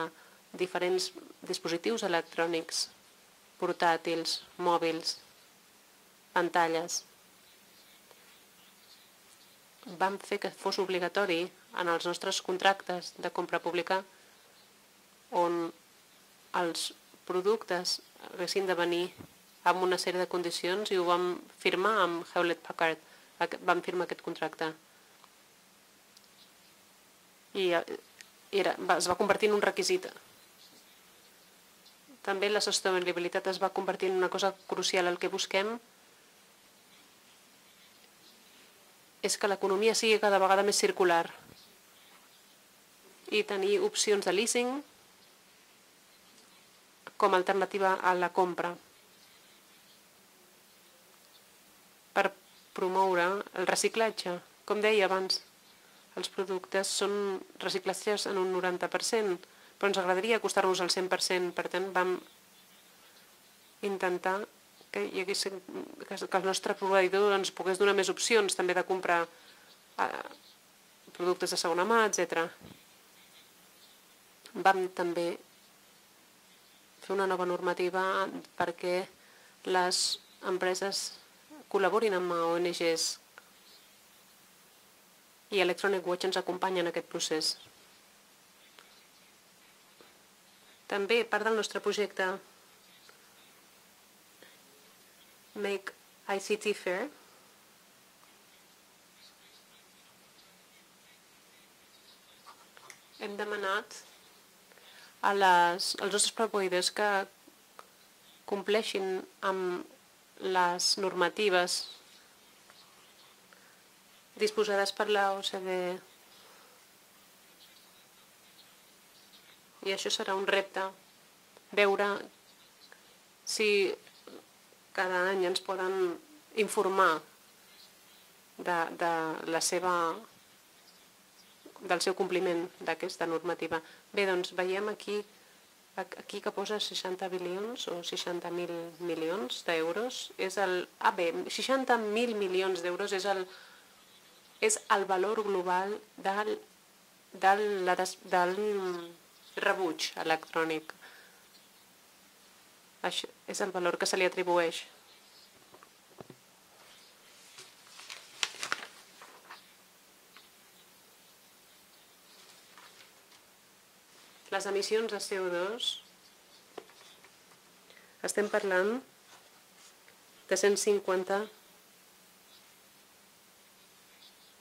diferents dispositius electrònics, portàtils, mòbils, pantalles. Vam fer que fos obligatori en els nostres contractes de compra pública on els productes haguessin de venir amb una sèrie de condicions i ho vam firmar amb Hewlett Packard. Vam firmar aquest contracte. I era, es va convertir en un requisit també la sostenibilitat es va convertir en una cosa crucial. El que busquem és que l'economia sigui cada vegada més circular i tenir opcions de leasing com a alternativa a la compra per promoure el reciclatge. Com deia abans, els productes són reciclatges en un 90%, però ens agradaria acostar-nos al 100%. Per tant, vam intentar que, hi hagués, que el nostre proveïdor ens pogués donar més opcions també de comprar eh, productes de segona mà, etc. Vam també fer una nova normativa perquè les empreses col·laborin amb ONGs i Electronic Watch ens acompanya en aquest procés. També part del nostre projecte Make ICT Fair hem demanat a les, als nostres proveïdors que compleixin amb les normatives disposades per la OCDE I això serà un repte, veure si cada any ens poden informar de, de la seva del seu compliment d'aquesta normativa. Bé, doncs veiem aquí aquí que posa 60 bilions o 60.000 milions d'euros és el... Ah, bé, 60.000 milions d'euros és el, és el valor global del, del, la des, del rebuig electrònic. Això és el valor que se li atribueix. Les emissions de CO2 estem parlant de 150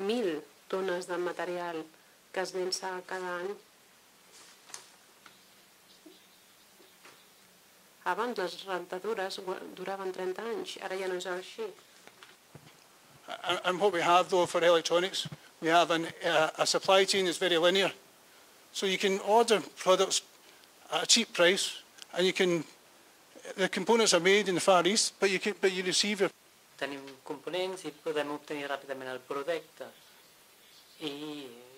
1.000 tones de material que es cada any. Abans les rentadures duraven 30 anys, ara ja no és així. And what we have, though, for electronics, we have an, uh, a supply chain that's very linear. So you can order products at a cheap price, and you can, the components are made in the Far East, but you, can, but you receive your... Tenim components i podem obtenir ràpidament el producte. I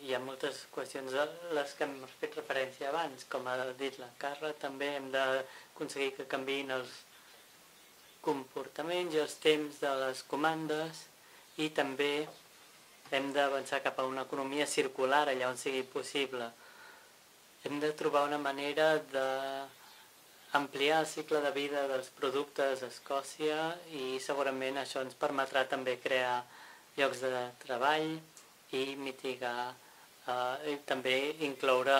hi ha moltes qüestions a les que hem fet referència abans, com ha dit la Carla, també hem d'aconseguir que canviïn els comportaments i els temps de les comandes i també hem d'avançar cap a una economia circular allà on sigui possible. Hem de trobar una manera de ampliar el cicle de vida dels productes a Escòcia i segurament això ens permetrà també crear llocs de treball i mitigar eh, i també incloure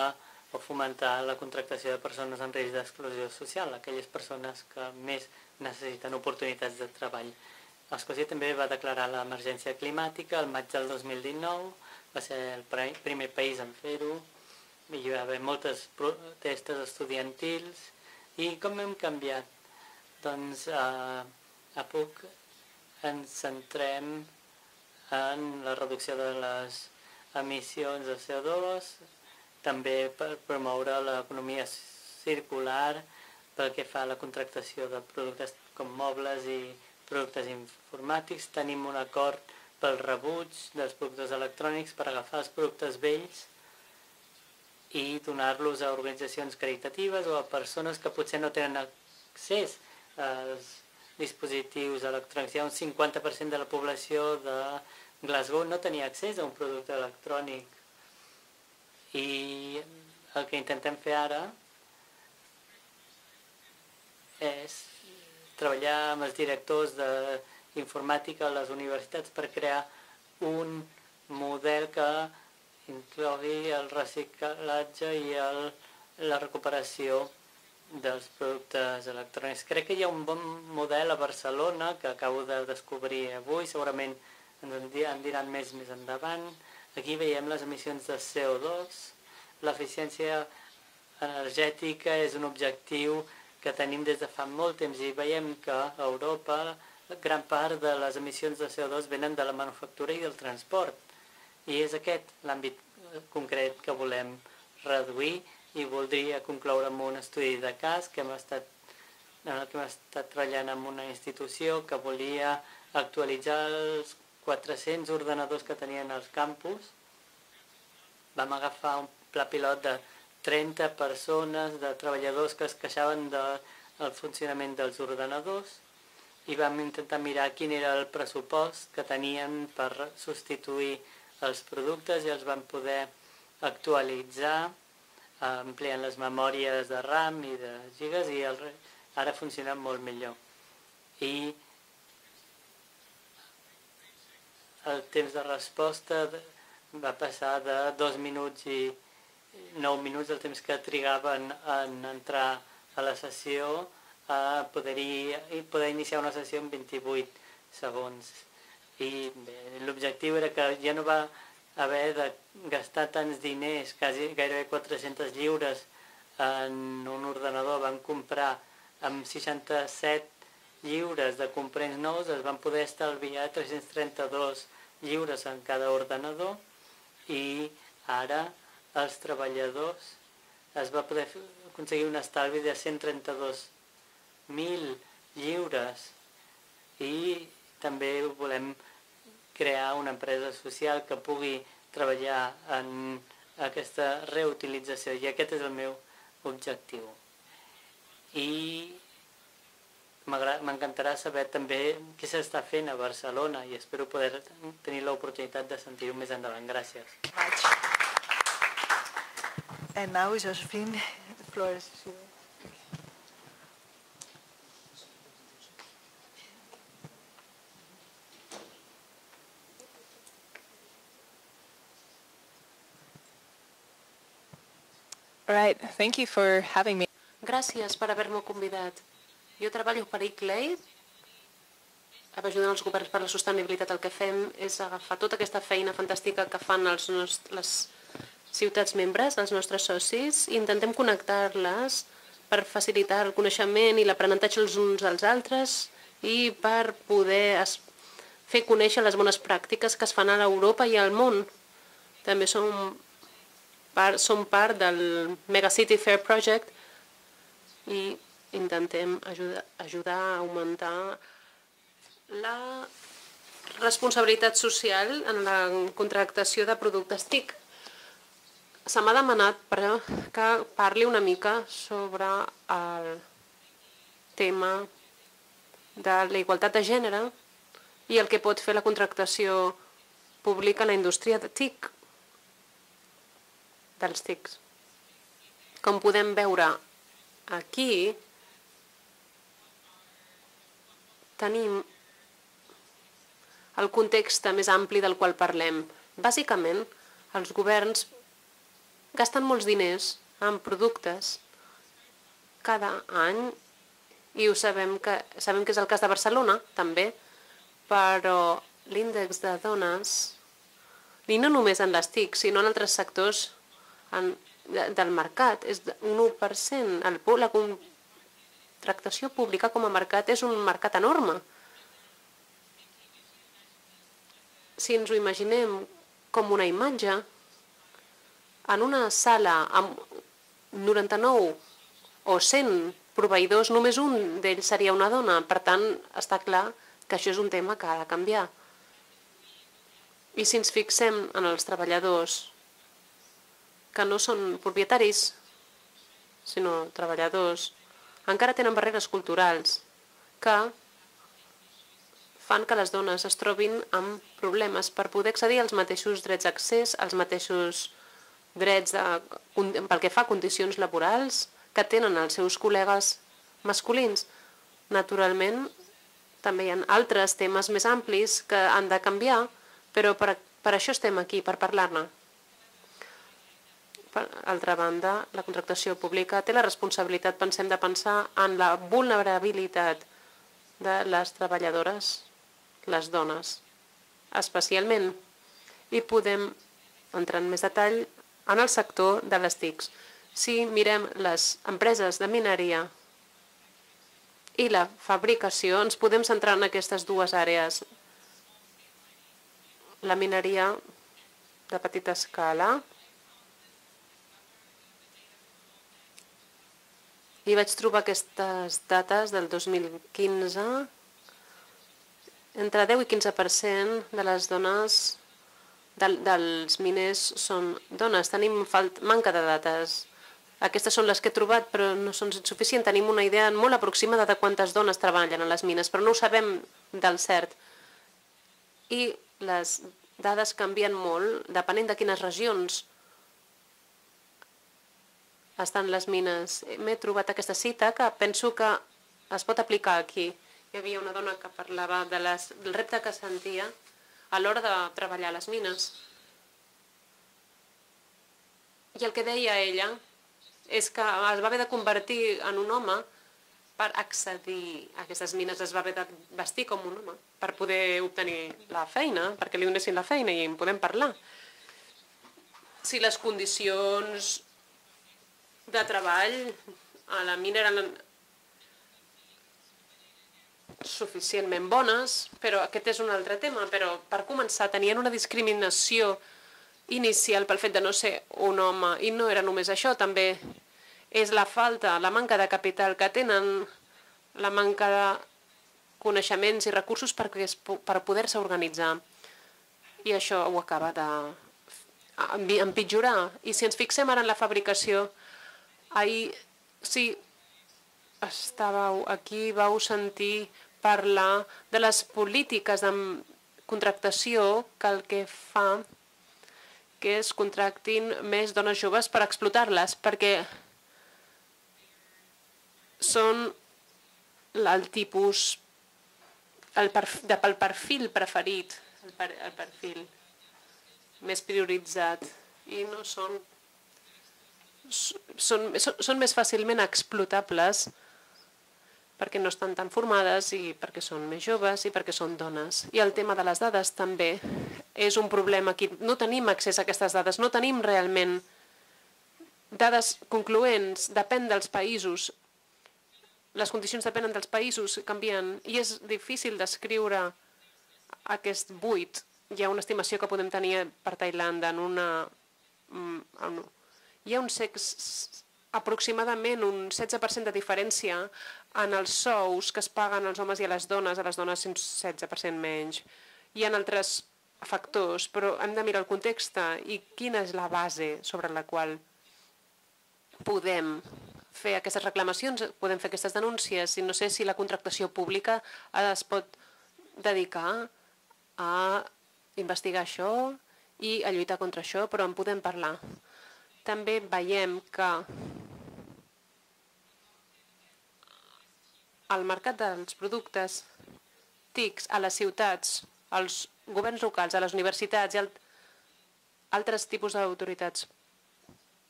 o fomentar la contractació de persones en risc d'exclusió social, aquelles persones que més necessiten oportunitats de treball. Escòcia també va declarar l'emergència climàtica el maig del 2019, va ser el primer país en fer-ho, hi va haver moltes protestes estudiantils i com hem canviat? Doncs eh, a poc ens centrem en la reducció de les emissions de CO2, també per promoure l'economia circular pel que fa a la contractació de productes com mobles i productes informàtics, tenim un acord pel rebuig dels productes electrònics per agafar els productes vells i donar-los a organitzacions caritatives o a persones que potser no tenen accés als dispositius electrònics. Hi ha un 50% de la població de Glasgow no tenia accés a un producte electrònic i el que intentem fer ara és treballar amb els directors d'informàtica a les universitats per crear un model que inclogui el reciclatge i el, la recuperació dels productes electrònics. Crec que hi ha un bon model a Barcelona que acabo de descobrir avui, segurament ens en diran més més endavant. Aquí veiem les emissions de CO2. L'eficiència energètica és un objectiu que tenim des de fa molt temps i veiem que a Europa gran part de les emissions de CO2 venen de la manufactura i del transport. I és aquest l'àmbit concret que volem reduir i voldria concloure amb un estudi de cas que hem estat, en el que hem estat treballant amb una institució que volia actualitzar els 400 ordenadors que tenien als campus. Vam agafar un pla pilot de 30 persones de treballadors que es queixaven del de, funcionament dels ordenadors i vam intentar mirar quin era el pressupost que tenien per substituir els productes i els vam poder actualitzar ampliant les memòries de RAM i de gigas i el, ara funciona molt millor. I el temps de resposta va passar de dos minuts i 9 minuts el temps que trigaven en entrar a la sessió a poder, poder iniciar una sessió en 28 segons. I l'objectiu era que ja no va haver de gastar tants diners, quasi gairebé 400 lliures en un ordenador, van comprar amb 67 lliures de comprens nous, es van poder estalviar 332 lliures en cada ordenador i ara als treballadors es va poder aconseguir un estalvi de 132.000 lliures. I també volem crear una empresa social que pugui treballar en aquesta reutilització i aquest és el meu objectiu. I m'encantarà saber també què s'està fent a Barcelona i espero poder tenir l'oportunitat de sentir-ho més endavant. Gràcies. And now, Josephine, the floor is yours. Right, thank you for having me. Gràcies per haver-me convidat. Jo treballo per ICLEI, ajudant els governs per la sostenibilitat. El que fem és agafar tota aquesta feina fantàstica que fan els nost les ciutats membres, els nostres socis, i intentem connectar-les per facilitar el coneixement i l'aprenentatge els uns als altres i per poder fer conèixer les bones pràctiques que es fan a l'Europa i al món. També som part, som part del Megacity Fair Project i intentem ajudar, ajudar a augmentar la responsabilitat social en la contractació de productes TIC. Se m'ha demanat però, que parli una mica sobre el tema de la igualtat de gènere i el que pot fer la contractació pública en la indústria de TIC dels TICs. Com podem veure aquí, tenim el context més ampli del qual parlem. Bàsicament, els governs gasten molts diners en productes cada any i ho sabem que, sabem que és el cas de Barcelona, també, però l'índex de dones, i no només en les TIC, sinó en altres sectors, en, de, del mercat és un 1%. El, la contractació pública com a mercat és un mercat enorme. Si ens ho imaginem com una imatge, en una sala amb 99 o 100 proveïdors, només un d'ells seria una dona. Per tant, està clar que això és un tema que ha de canviar. I si ens fixem en els treballadors que no són propietaris, sinó treballadors, encara tenen barreres culturals que fan que les dones es trobin amb problemes per poder accedir als mateixos drets d'accés, als mateixos drets de, pel que fa a condicions laborals que tenen els seus col·legues masculins. Naturalment, també hi ha altres temes més amplis que han de canviar, però per, per això estem aquí, per parlar-ne. Per altra banda, la contractació pública té la responsabilitat, pensem, de pensar en la vulnerabilitat de les treballadores, les dones, especialment. I podem entrar en més detall en el sector de les TICs. Si mirem les empreses de mineria i la fabricació, ens podem centrar en aquestes dues àrees. La mineria de petita escala i vaig trobar aquestes dates del 2015. Entre 10 i 15% de les dones del, dels miners són dones. Tenim falt, manca de dates. Aquestes són les que he trobat, però no són suficient. Tenim una idea molt aproximada de quantes dones treballen a les mines, però no ho sabem del cert. I les dades canvien molt, depenent de quines regions estan les mines. M'he trobat aquesta cita que penso que es pot aplicar aquí. Hi havia una dona que parlava de les, del repte que sentia a l'hora de treballar les mines. I el que deia ella és que es va haver de convertir en un home per accedir a aquestes mines, es va haver de vestir com un home per poder obtenir la feina, perquè li donessin la feina i en podem parlar. Si les condicions de treball a la mina eren suficientment bones, però aquest és un altre tema. Però per començar tenien una discriminació inicial pel fet de no ser un home i no era només això, també és la falta, la manca de capital que tenen, la manca de coneixements i recursos per, per poder-se organitzar. I això ho acaba de. I si ens fixem ara en la fabricació, Ahir, sí, estàveu aquí, vau sentir parlar de les polítiques de contractació que el que fa que es contractin més dones joves per explotar-les, perquè són el tipus, el, perfil, de, el perfil preferit, el, per, el perfil més prioritzat, i no són són, són, són més fàcilment explotables perquè no estan tan formades i perquè són més joves i perquè són dones. I el tema de les dades també és un problema aquí. No tenim accés a aquestes dades, no tenim realment dades concloents, depèn dels països. Les condicions depenen dels països, canvien, i és difícil descriure aquest buit. Hi ha una estimació que podem tenir per Tailanda en una... Mm, en, hi ha un sex, aproximadament un 16% de diferència en els sous que es paguen als homes i a les dones, a les dones un 16% menys. Hi ha altres factors, però hem de mirar el context i quina és la base sobre la qual podem fer aquestes reclamacions, podem fer aquestes denúncies, i no sé si la contractació pública es pot dedicar a investigar això i a lluitar contra això, però en podem parlar. També veiem que el mercat dels productes TICs a les ciutats, als governs locals, a les universitats i altres tipus d'autoritats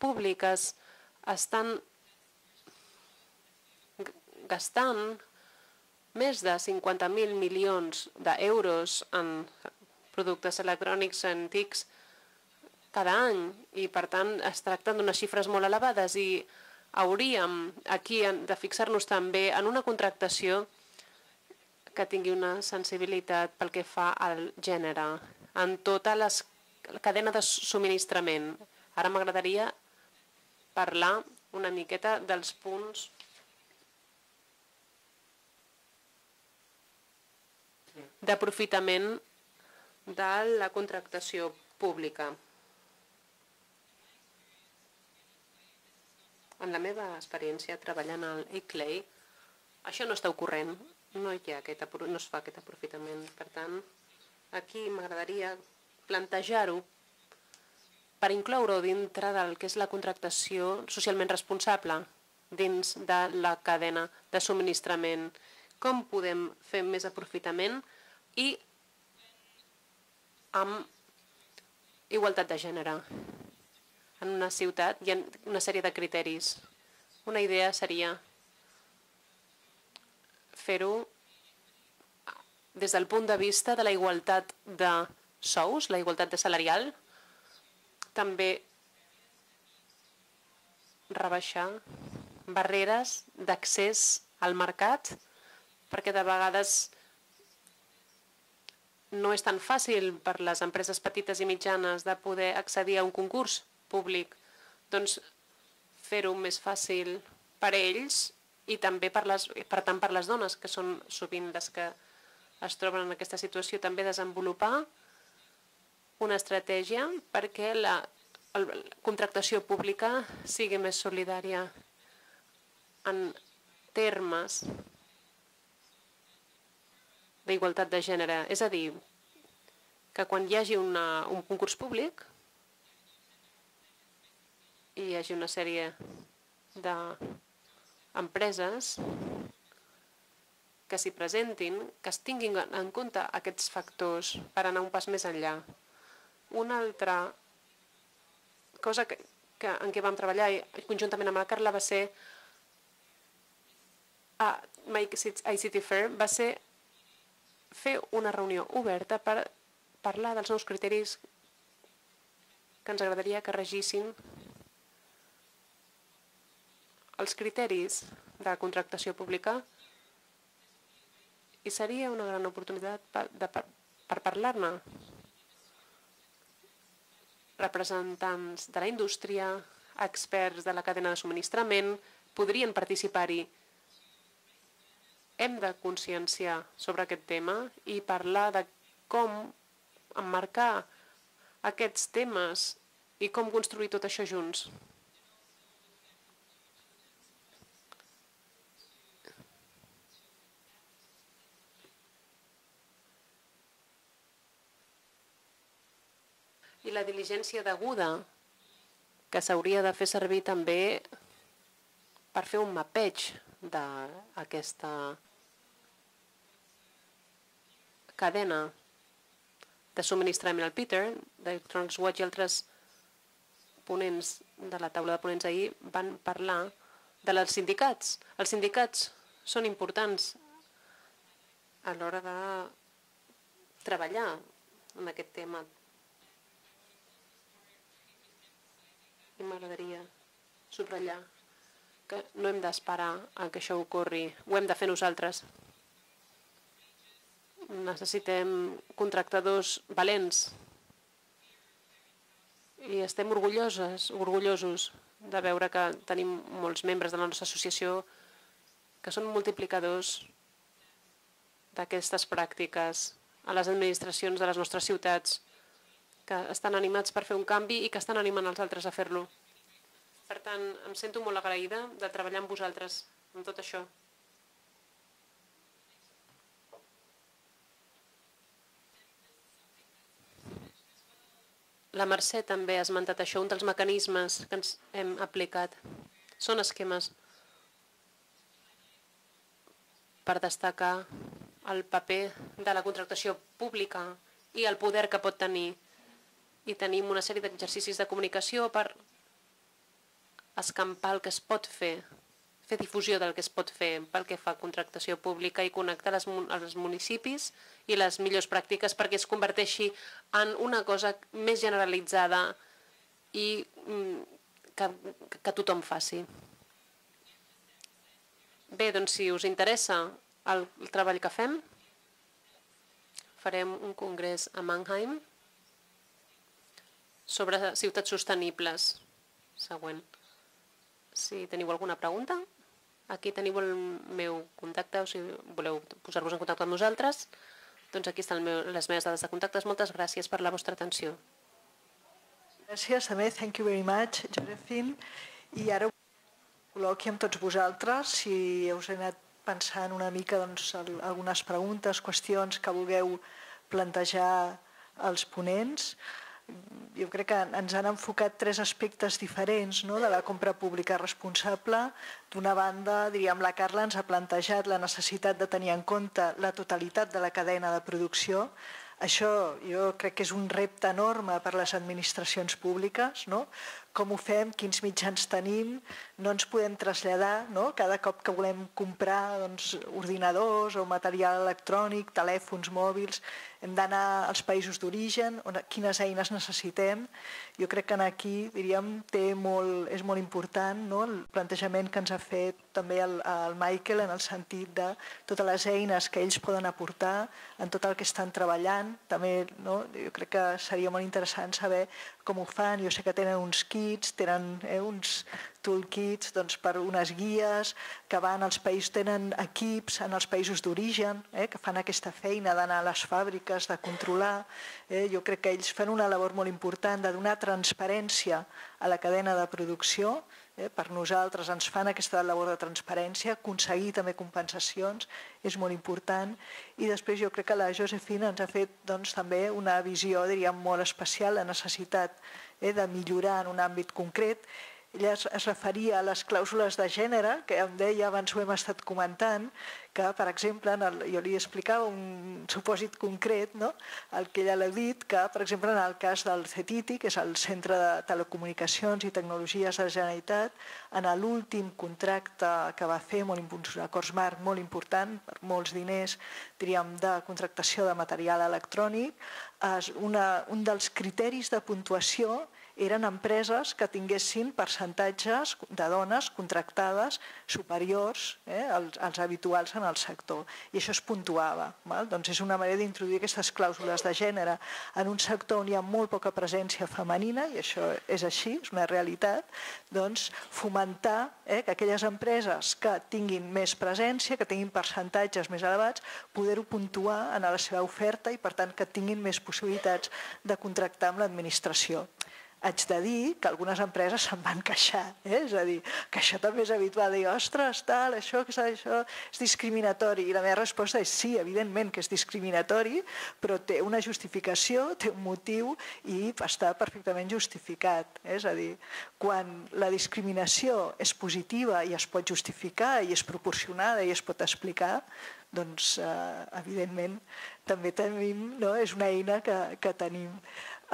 públiques estan gastant més de 50.000 milions d'euros en productes electrònics en TICs cada any i, per tant, es tracten d'unes xifres molt elevades i hauríem aquí de fixar-nos també en una contractació que tingui una sensibilitat pel que fa al gènere en tota la cadena de subministrament. Ara m'agradaria parlar una miqueta dels punts d'aprofitament de la contractació pública. En la meva experiència treballant al ICLEI, això no està ocorrent, no, hi ha aquest, no es fa aquest aprofitament. Per tant, aquí m'agradaria plantejar-ho per incloure-ho dintre del que és la contractació socialment responsable dins de la cadena de subministrament. Com podem fer més aprofitament i amb igualtat de gènere. En una ciutat hi ha una sèrie de criteris. Una idea seria fer-ho des del punt de vista de la igualtat de sous, la igualtat de salarial, també rebaixar barreres d'accés al mercat, perquè de vegades no és tan fàcil per les empreses petites i mitjanes de poder accedir a un concurs públic. Doncs fer-ho més fàcil per ells i també per, les, per tant per les dones, que són sovint les que es troben en aquesta situació, també desenvolupar una estratègia perquè la, la contractació pública sigui més solidària en termes d'igualtat de gènere. És a dir, que quan hi hagi una, un concurs públic hi hagi una sèrie d'empreses que s'hi presentin, que es tinguin en compte aquests factors per anar un pas més enllà. Una altra cosa que, que, en què vam treballar conjuntament amb la Carla va ser a ICT Fair va ser fer una reunió oberta per parlar dels nous criteris que ens agradaria que regissin els criteris de contractació pública i seria una gran oportunitat per, de, per, per parlar-ne representants de la indústria, experts de la cadena de subministrament, podrien participar-hi. Hem de conscienciar sobre aquest tema i parlar de com emmarcar aquests temes i com construir tot això junts. I la diligència deguda que s'hauria de fer servir també per fer un mapeig d'aquesta cadena de subministrament al Peter, d'Electronics Watch i altres ponents de la taula de ponents ahir van parlar de els sindicats. Els sindicats són importants a l'hora de treballar en aquest tema. I m'agradaria subratllar que no hem d'esperar a que això ocorri, ho hem de fer nosaltres. Necessitem contractadors valents. I estem orgulloses, orgullosos de veure que tenim molts membres de la nostra associació que són multiplicadors d'aquestes pràctiques a les administracions de les nostres ciutats que estan animats per fer un canvi i que estan animant els altres a fer-lo. Per tant, em sento molt agraïda de treballar amb vosaltres en tot això. La Mercè també ha esmentat això, un dels mecanismes que ens hem aplicat. Són esquemes per destacar el paper de la contractació pública i el poder que pot tenir. I tenim una sèrie d'exercicis de comunicació per escampar el que es pot fer, fer difusió del que es pot fer pel que fa a contractació pública i connectar les, els municipis i les millors pràctiques perquè es converteixi en una cosa més generalitzada i mm, que, que tothom faci. Bé, doncs si us interessa el, el treball que fem, farem un congrés a Mannheim sobre ciutats sostenibles. Següent. Si teniu alguna pregunta, aquí teniu el meu contacte, o si voleu posar-vos en contacte amb nosaltres, doncs aquí estan meu, les meves dades de contactes. Moltes gràcies per la vostra atenció. Gràcies també, thank you very much, Josephine. I ara col·loqui amb tots vosaltres, si us he anat pensant una mica doncs, algunes preguntes, qüestions que vulgueu plantejar als ponents jo crec que ens han enfocat tres aspectes diferents no? de la compra pública responsable. D'una banda, diríem, la Carla ens ha plantejat la necessitat de tenir en compte la totalitat de la cadena de producció, això jo crec que és un repte enorme per les administracions públiques, no? Com ho fem, quins mitjans tenim, no ens podem traslladar, no? cada cop que volem comprar doncs, ordinadors o material electrònic, telèfons mòbils, hem d'anar als països d'origen, quines eines necessitem. Jo crec que aquí diríem, té molt, és molt important no? el plantejament que ens ha fet també el, el Michael en el sentit de totes les eines que ells poden aportar en tot el que estan treballant. També no? jo crec que seria molt interessant saber com ho fan. Jo sé que tenen uns kits, tenen eh, uns toolkits doncs, per unes guies que van als països, tenen equips en els països d'origen eh, que fan aquesta feina d'anar a les fàbriques, de controlar. Eh, jo crec que ells fan una labor molt important de donar transparència a la cadena de producció eh, per nosaltres ens fan aquesta labor de transparència, aconseguir també compensacions és molt important. I després jo crec que la Josefina ens ha fet doncs, també una visió diríem molt especial, la necessitat eh, de millorar en un àmbit concret ella es, es referia a les clàusules de gènere, que em deia, abans ho hem estat comentant, que, per exemple, en el, jo li explicava un supòsit concret, no? el que ella l'ha dit, que, per exemple, en el cas del CETITI, que és el Centre de Telecomunicacions i Tecnologies de la Generalitat, en l'últim contracte que va fer, molt, un acords marc molt important, per molts diners, diríem, de contractació de material electrònic, és una, un dels criteris de puntuació eren empreses que tinguessin percentatges de dones contractades superiors eh, als, als habituals en el sector. I això es puntuava. Doncs és una manera d'introduir aquestes clàusules de gènere en un sector on hi ha molt poca presència femenina, i això és així, és una realitat, doncs fomentar eh, que aquelles empreses que tinguin més presència, que tinguin percentatges més elevats, poder-ho puntuar en la seva oferta i, per tant, que tinguin més possibilitats de contractar amb l'administració haig de dir que algunes empreses se'n van queixar, eh? és a dir, que això també és habitual, dir, ostres, tal, això, que això és discriminatori. I la meva resposta és sí, evidentment que és discriminatori, però té una justificació, té un motiu i està perfectament justificat. Eh? És a dir, quan la discriminació és positiva i es pot justificar i és proporcionada i es pot explicar, doncs, eh, evidentment, també tenim, no? és una eina que, que tenim.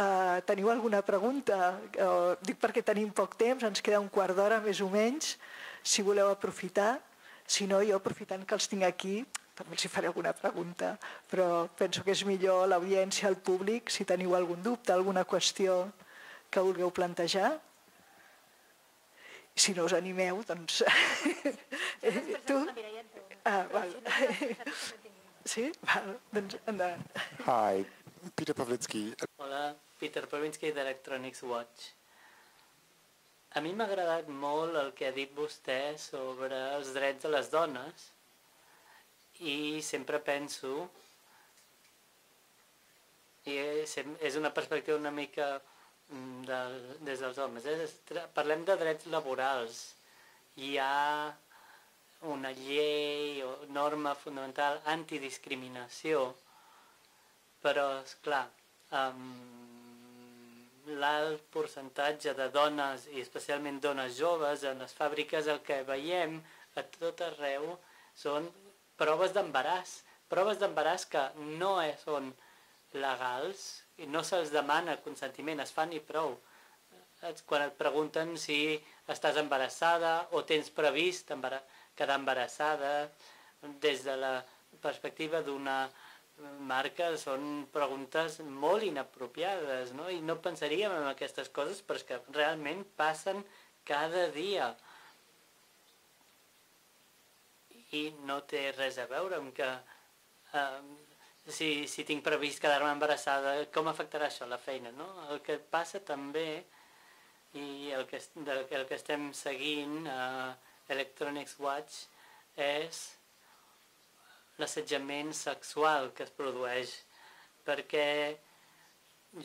Uh, teniu alguna pregunta? Uh, dic perquè tenim poc temps, ens queda un quart d'hora més o menys, si voleu aprofitar. Si no, jo aprofitant que els tinc aquí, també els hi faré alguna pregunta, però penso que és millor l'audiència, el públic, si teniu algun dubte, alguna qüestió que vulgueu plantejar. Si no us animeu, doncs... tu? Ah, val. Sí? Val, doncs endavant. Hi, Peter Pawlicki. Hola, Peter Pawlicki d'Electronics Watch. A mi m'ha agradat molt el que ha dit vostè sobre els drets de les dones i sempre penso i és, una perspectiva una mica mm, de, des dels homes. És, parlem de drets laborals. Hi ha una llei o norma fundamental antidiscriminació, però, és clar, um, l'alt percentatge de dones, i especialment dones joves, en les fàbriques el que veiem a tot arreu són proves d'embaràs. Proves d'embaràs que no són legals i no se'ls demana consentiment, es fan i prou. Quan et pregunten si estàs embarassada o tens previst quedar embarassada, des de la perspectiva d'una marca són preguntes molt inapropiades, no? I no pensaríem en aquestes coses, però és que realment passen cada dia. I no té res a veure amb que eh, si, si tinc previst quedar-me embarassada, com afectarà això la feina, no? El que passa també, i el que, el que estem seguint a Electronics Watch, és l'assetjament sexual que es produeix, perquè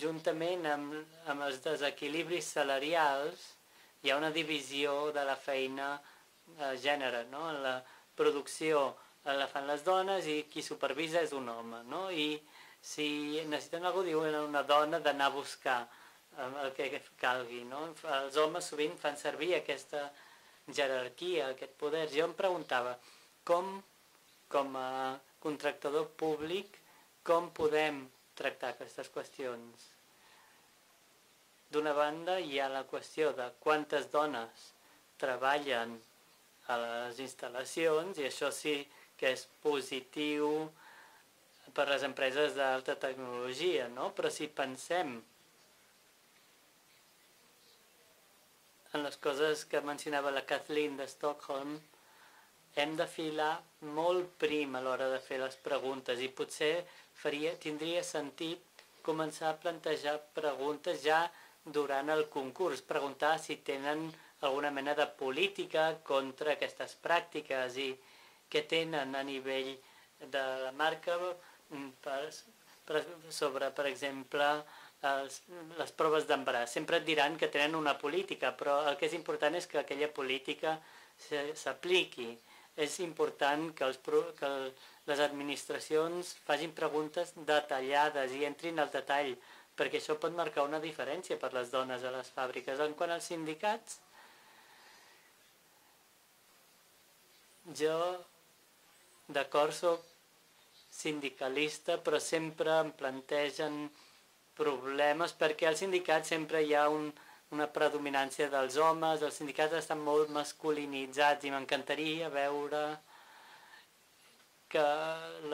juntament amb, amb els desequilibris salarials hi ha una divisió de la feina eh, gènere, no? La producció la fan les dones i qui supervisa és un home, no? I si necessiten algú, diuen una dona d'anar a buscar eh, el que calgui, no? Els homes sovint fan servir aquesta jerarquia, aquest poder. Jo em preguntava, com com a contractador públic, com podem tractar aquestes qüestions? D'una banda hi ha la qüestió de quantes dones treballen a les instal·lacions i això sí que és positiu per les empreses d'alta tecnologia, no? Però si pensem en les coses que mencionava la Kathleen de Stockholm, hem de filar molt prim a l'hora de fer les preguntes i potser faria, tindria sentit començar a plantejar preguntes ja durant el concurs, preguntar si tenen alguna mena de política contra aquestes pràctiques i què tenen a nivell de la marca mm, per, per, sobre, per exemple, els, les proves d'embaràs. Sempre et diran que tenen una política, però el que és important és que aquella política s'apliqui és important que, els, que les administracions facin preguntes detallades i entrin al detall, perquè això pot marcar una diferència per les dones a les fàbriques. En quant als sindicats, jo d'acord soc sindicalista, però sempre em plantegen problemes perquè al sindicat sempre hi ha un, una predominància dels homes, els sindicats estan molt masculinitzats i m'encantaria veure que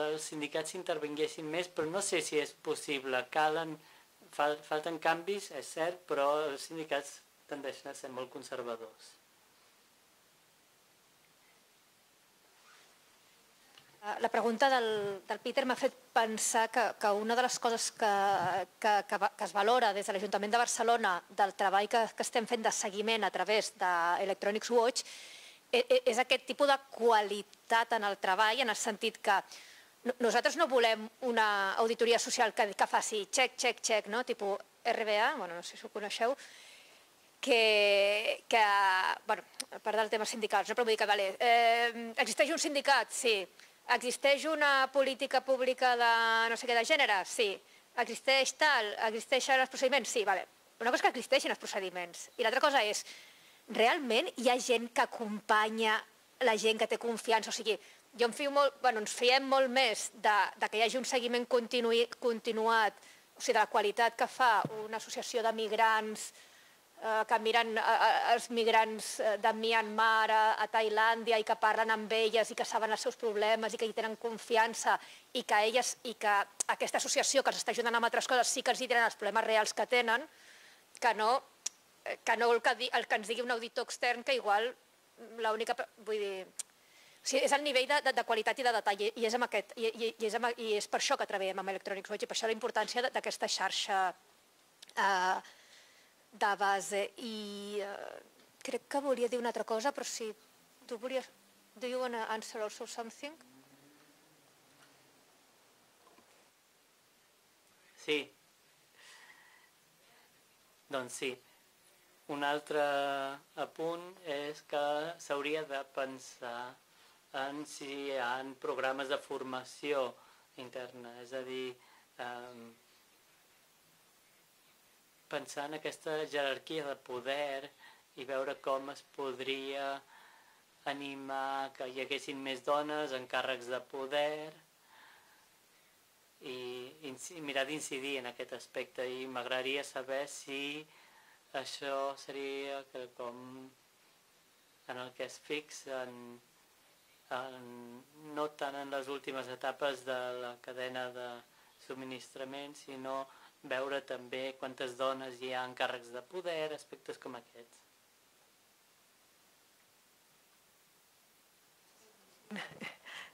els sindicats s'intervinguessin més, però no sé si és possible. Calen, fal, falten canvis, és cert, però els sindicats tendeixen a ser molt conservadors. La pregunta del, del Peter m'ha fet pensar que, que una de les coses que, que, que, que es valora des de l'Ajuntament de Barcelona del treball que, que estem fent de seguiment a través d'Electronics Watch e, e, és aquest tipus de qualitat en el treball, en el sentit que nosaltres no volem una auditoria social que, que faci check, check, check, no? tipus RBA, bueno, no sé si ho coneixeu, que, que bueno, a part del tema sindicals, no? però vull dir que, vale, eh, existeix un sindicat, sí, Existeix una política pública de no sé què de gènere? Sí. Existeix tal? Existeixen els procediments? Sí, vale. Una cosa és que existeixin els procediments i l'altra cosa és, realment hi ha gent que acompanya la gent que té confiança? O sigui, jo em fio molt, bueno, ens fiem molt més de, de que hi hagi un seguiment continui, continuat, o sigui, de la qualitat que fa una associació de migrants eh, que miren eh, eh, els migrants de Myanmar a, Tailàndia i que parlen amb elles i que saben els seus problemes i que hi tenen confiança i que elles i que aquesta associació que els està ajudant amb altres coses sí que els hi tenen els problemes reals que tenen, que no, que no el, que, el que ens digui un auditor extern que igual l'única... Vull dir, o sigui, és el nivell de, de, de qualitat i de detall, i és, amb aquest, i, i, i, és, amb, i és per això que treballem amb Electronics Watch, i per això la importància d'aquesta xarxa eh, de base. I eh, crec que volia dir una altra cosa, però si tu volies... Do you want to answer also something? Sí. Doncs sí. Un altre apunt és que s'hauria de pensar en si hi ha programes de formació interna, és a dir, eh, pensar en aquesta jerarquia de poder i veure com es podria animar que hi haguessin més dones en càrrecs de poder i, mirar d'incidir en aquest aspecte. I m'agradaria saber si això seria que com en el que es fixa en, en, no tant en les últimes etapes de la cadena de subministrament, sinó veure també quantes dones hi ha en càrrecs de poder, aspectes com aquests.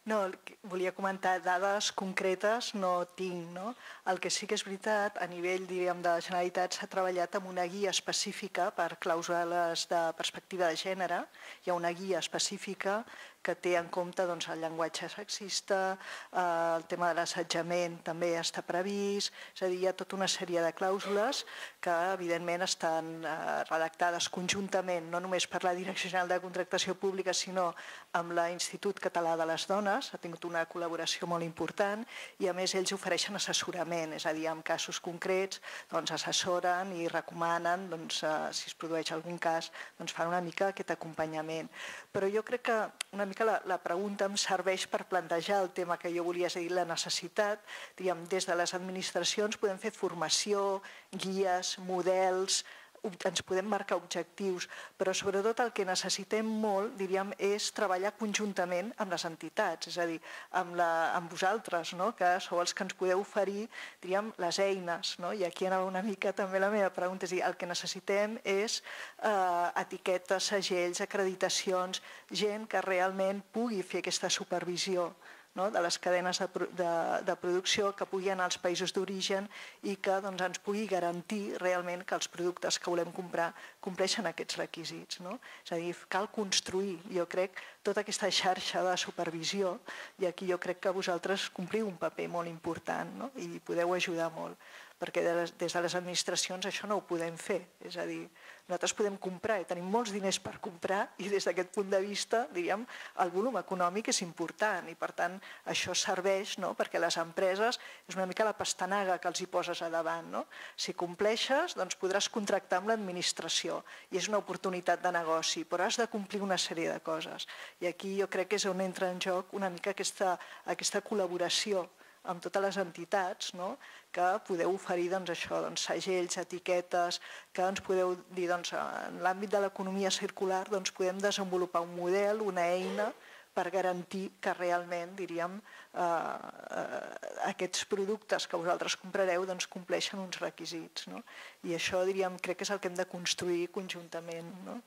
No, volia comentar dades concretes, no tinc, no? El que sí que és veritat, a nivell, diríem, de la Generalitat s'ha treballat amb una guia específica per clàusules de perspectiva de gènere. Hi ha una guia específica que té en compte doncs, el llenguatge sexista, eh, el tema de l'assetjament també està previst, és a dir, hi ha tota una sèrie de clàusules que evidentment estan eh, redactades conjuntament, no només per la Direcció General de Contractació Pública, sinó amb l'Institut Català de les Dones, ha tingut una col·laboració molt important i a més ells ofereixen assessorament, és a dir, en casos concrets doncs, assessoren i recomanen doncs, eh, si es produeix algun cas, doncs fan una mica aquest acompanyament. Però jo crec que una mica la, la pregunta em serveix per plantejar el tema que jo volia, és a dir, la necessitat, diguem, des de les administracions podem fer formació, guies, models, ens podem marcar objectius, però sobretot el que necessitem molt, diríem, és treballar conjuntament amb les entitats, és a dir, amb, la, amb vosaltres, no? que sou els que ens podeu oferir, diríem, les eines. No? I aquí anava una mica també la meva pregunta, és dir, el que necessitem és eh, etiquetes, segells, acreditacions, gent que realment pugui fer aquesta supervisió no? de les cadenes de, de, de producció que pugui anar als països d'origen i que doncs, ens pugui garantir realment que els productes que volem comprar compleixen aquests requisits. No? És a dir, cal construir, jo crec, tota aquesta xarxa de supervisió i aquí jo crec que vosaltres compliu un paper molt important no? i podeu ajudar molt perquè des de les administracions això no ho podem fer. És a dir, nosaltres podem comprar i tenim molts diners per comprar i des d'aquest punt de vista, diríem, el volum econòmic és important i per tant això serveix no? perquè les empreses és una mica la pastanaga que els hi poses a davant. No? Si compleixes, doncs podràs contractar amb l'administració i és una oportunitat de negoci, però has de complir una sèrie de coses. I aquí jo crec que és on entra en joc una mica aquesta, aquesta col·laboració amb totes les entitats no? que podeu oferir doncs, això, doncs, segells, etiquetes, que ens podeu dir doncs, en l'àmbit de l'economia circular doncs, podem desenvolupar un model, una eina per garantir que realment, diríem, eh, eh, aquests productes que vosaltres comprareu doncs, compleixen uns requisits. No? I això, diríem, crec que és el que hem de construir conjuntament. No?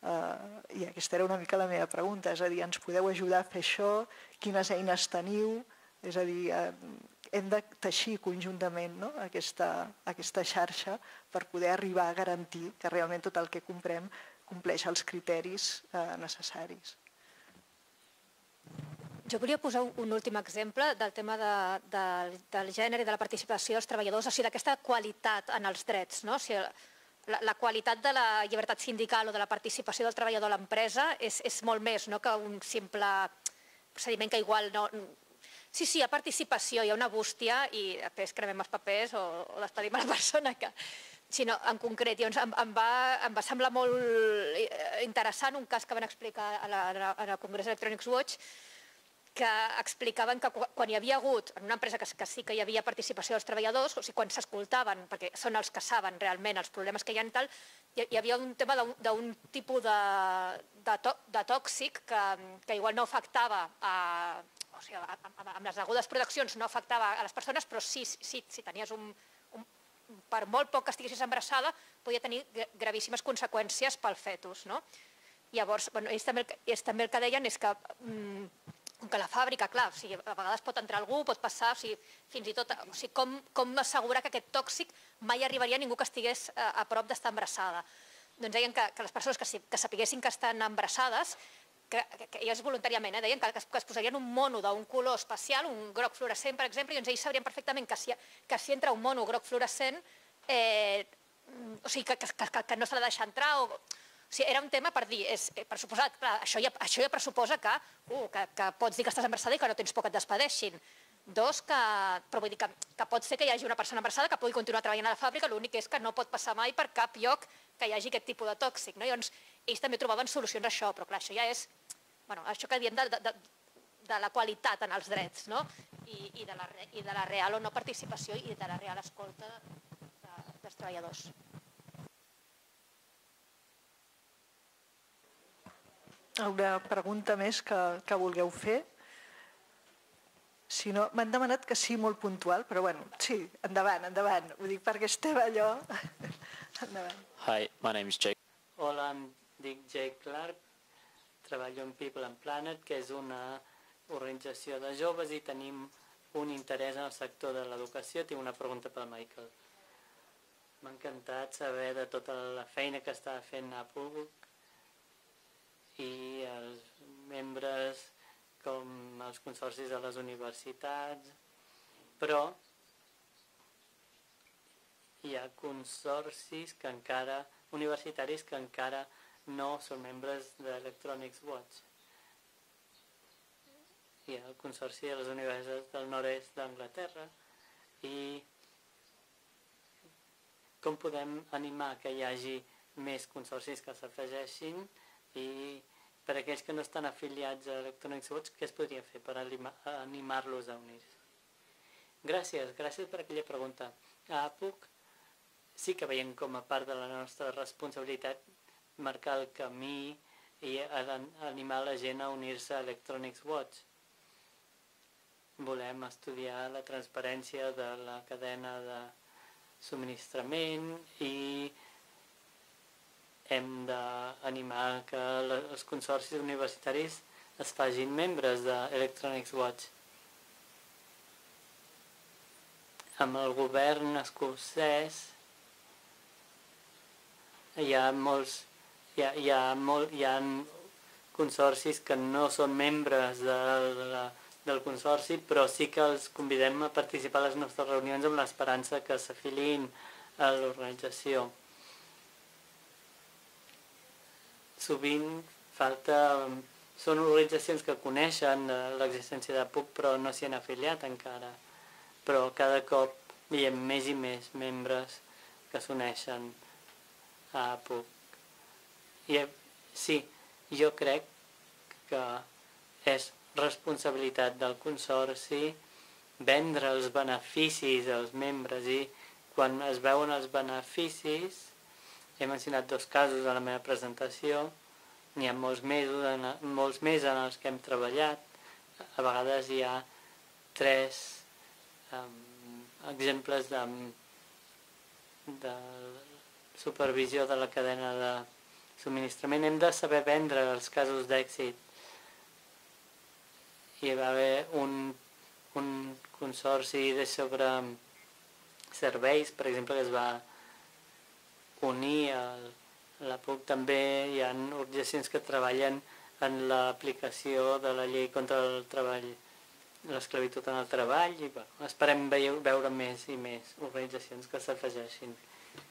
Uh, I aquesta era una mica la meva pregunta, és a dir, ens podeu ajudar a fer això? Quines eines teniu? És a dir, hem de teixir conjuntament no? aquesta, aquesta xarxa per poder arribar a garantir que realment tot el que comprem compleix els criteris eh, necessaris. Jo volia posar un últim exemple del tema de, de, del gènere i de la participació dels treballadors, o sigui, d'aquesta qualitat en els drets. No? O sigui, la, la qualitat de la llibertat sindical o de la participació del treballador a l'empresa és, és molt més no? que un simple procediment que igual no, Sí, sí, hi ha participació, hi ha una bústia i després cremem els papers o, o despedim a la persona que... Sinó, en concret, llavors em, em, va, em va semblar molt eh, interessant un cas que van explicar a la, a la Congrés Electronics Watch que explicaven que quan hi havia hagut, en una empresa que, que sí que hi havia participació dels treballadors, o sigui, quan s'escoltaven, perquè són els que saben realment els problemes que hi ha i tal, hi, hi havia un tema d'un tipus de, de, to, de tòxic que, que igual no afectava a, o sigui, amb les degudes proteccions no afectava a les persones, però sí, sí si tenies un, un, per molt poc que estiguessis embarassada, podia tenir gravíssimes conseqüències pel fetus. No? Llavors, bueno, ells, també, ells també el que deien és que mm, que la fàbrica, clar, o sigui, a vegades pot entrar algú, pot passar, o sigui, fins i tot, o sigui, com, com assegurar que aquest tòxic mai arribaria a ningú que estigués a, a prop d'estar embarassada. Doncs deien que, que les persones que, que sapiguessin que estan embarassades, que, que, que ells voluntàriament, eh, deien que, que, que es posarien un mono d'un color especial, un groc fluorescent, per exemple, i doncs ells sabrien perfectament que si, que si entra un mono groc fluorescent, eh, o sigui, que, que, que, que no s'ha de deixar entrar, o, o sigui, era un tema per dir, és, eh, per suposat, clar, això ja, això ja pressuposa que, uh, que, que pots dir que estàs embarassada i que no tens por que et despedeixin. Dos, que, però vull dir que, que pot ser que hi hagi una persona embarassada que pugui continuar treballant a la fàbrica, l'únic és que no pot passar mai per cap lloc que hi hagi aquest tipus de tòxic. No? Llavors, ells també trobaven solucions a això, però clar, això ja és bueno, això que diem de, de, de la qualitat en els drets, no? I, i, de la, i de la real o no participació i de la real escolta de, dels treballadors. Alguna pregunta més que, que vulgueu fer? Si no, m'han demanat que sí, molt puntual, però bueno, sí, endavant, endavant. Ho dic perquè estem allò. endavant. Hi, my name is Jake. Hola, em dic Jake Clark, treballo en People and Planet, que és una organització de joves i tenim un interès en el sector de l'educació. Tinc una pregunta pel Michael. M'ha encantat saber de tota la feina que està fent Apple i els membres com els consorcis de les universitats, però hi ha consorcis que encara, universitaris que encara no són membres d'Electronics Watch. Hi ha el consorci de les universitats del nord-est d'Anglaterra i com podem animar que hi hagi més consorcis que s'afegeixin i per aquells que no estan afiliats a Electronics Watch, què es podria fer per animar-los a unir? Gràcies, gràcies per aquella pregunta. A APUC sí que veiem com a part de la nostra responsabilitat marcar el camí i animar la gent a unir-se a Electronics Watch. Volem estudiar la transparència de la cadena de subministrament i hem d'animar que els consorcis universitaris es facin membres d'Electronics Watch. Amb el govern escocès hi ha molts hi ha, hi ha, molt, hi ha consorcis que no són membres de la, del consorci, però sí que els convidem a participar a les nostres reunions amb l'esperança que s'afilin a l'organització. Sovint falta... Són organitzacions que coneixen l'existència de PUC però no s'hi han afiliat encara. Però cada cop veiem més i més membres que s'uneixen a PUC. I sí, jo crec que és responsabilitat del consorci vendre els beneficis als membres i quan es veuen els beneficis he mencionat dos casos a la meva presentació, n'hi ha molts, mesos en, molts més en els que hem treballat. A vegades hi ha tres um, exemples de, de supervisió de la cadena de subministrament. Hem de saber vendre els casos d'èxit. Hi va haver un, un consorci de sobre serveis, per exemple, que es va unir a la PUC també hi ha organitzacions que treballen en l'aplicació de la llei contra el treball, l'esclavitud en el treball i bueno, esperem veure més i més organitzacions que s'afegeixin.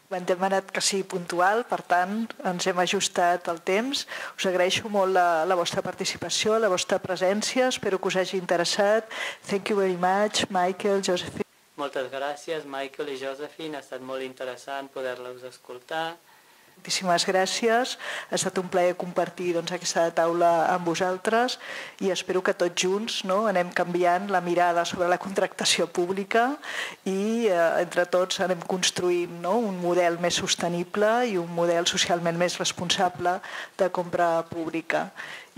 M'han demanat que sigui puntual, per tant, ens hem ajustat el temps. Us agraeixo molt la, la vostra participació, la vostra presència, espero que us hagi interessat. Thank you very much, Michael, Josephine. Moltes gràcies, Michael i Josephine. Ha estat molt interessant poder-los escoltar. Moltíssimes gràcies. Ha estat un plaer compartir doncs, aquesta taula amb vosaltres i espero que tots junts no, anem canviant la mirada sobre la contractació pública i eh, entre tots anem construint no, un model més sostenible i un model socialment més responsable de compra pública.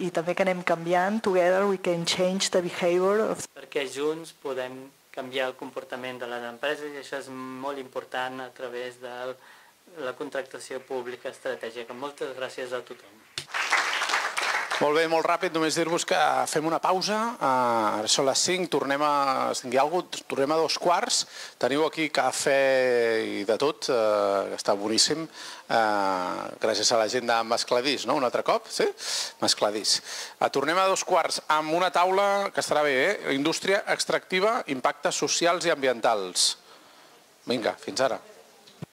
I també que anem canviant, together we can change the behavior of... Perquè junts podem canviar el comportament de les empreses i això és molt important a través del la contractació pública estratègica. Moltes gràcies a tothom. Molt bé, molt ràpid, només dir-vos que fem una pausa, ara són les 5, tornem a, si tingui alguna cosa, tornem a dos quarts, teniu aquí cafè i de tot, uh, està boníssim, uh, gràcies a la gent de Mascladís, no?, un altre cop, sí? Mascladís. Uh, tornem a dos quarts amb una taula que estarà bé, eh? Indústria extractiva, impactes socials i ambientals. Vinga, fins ara.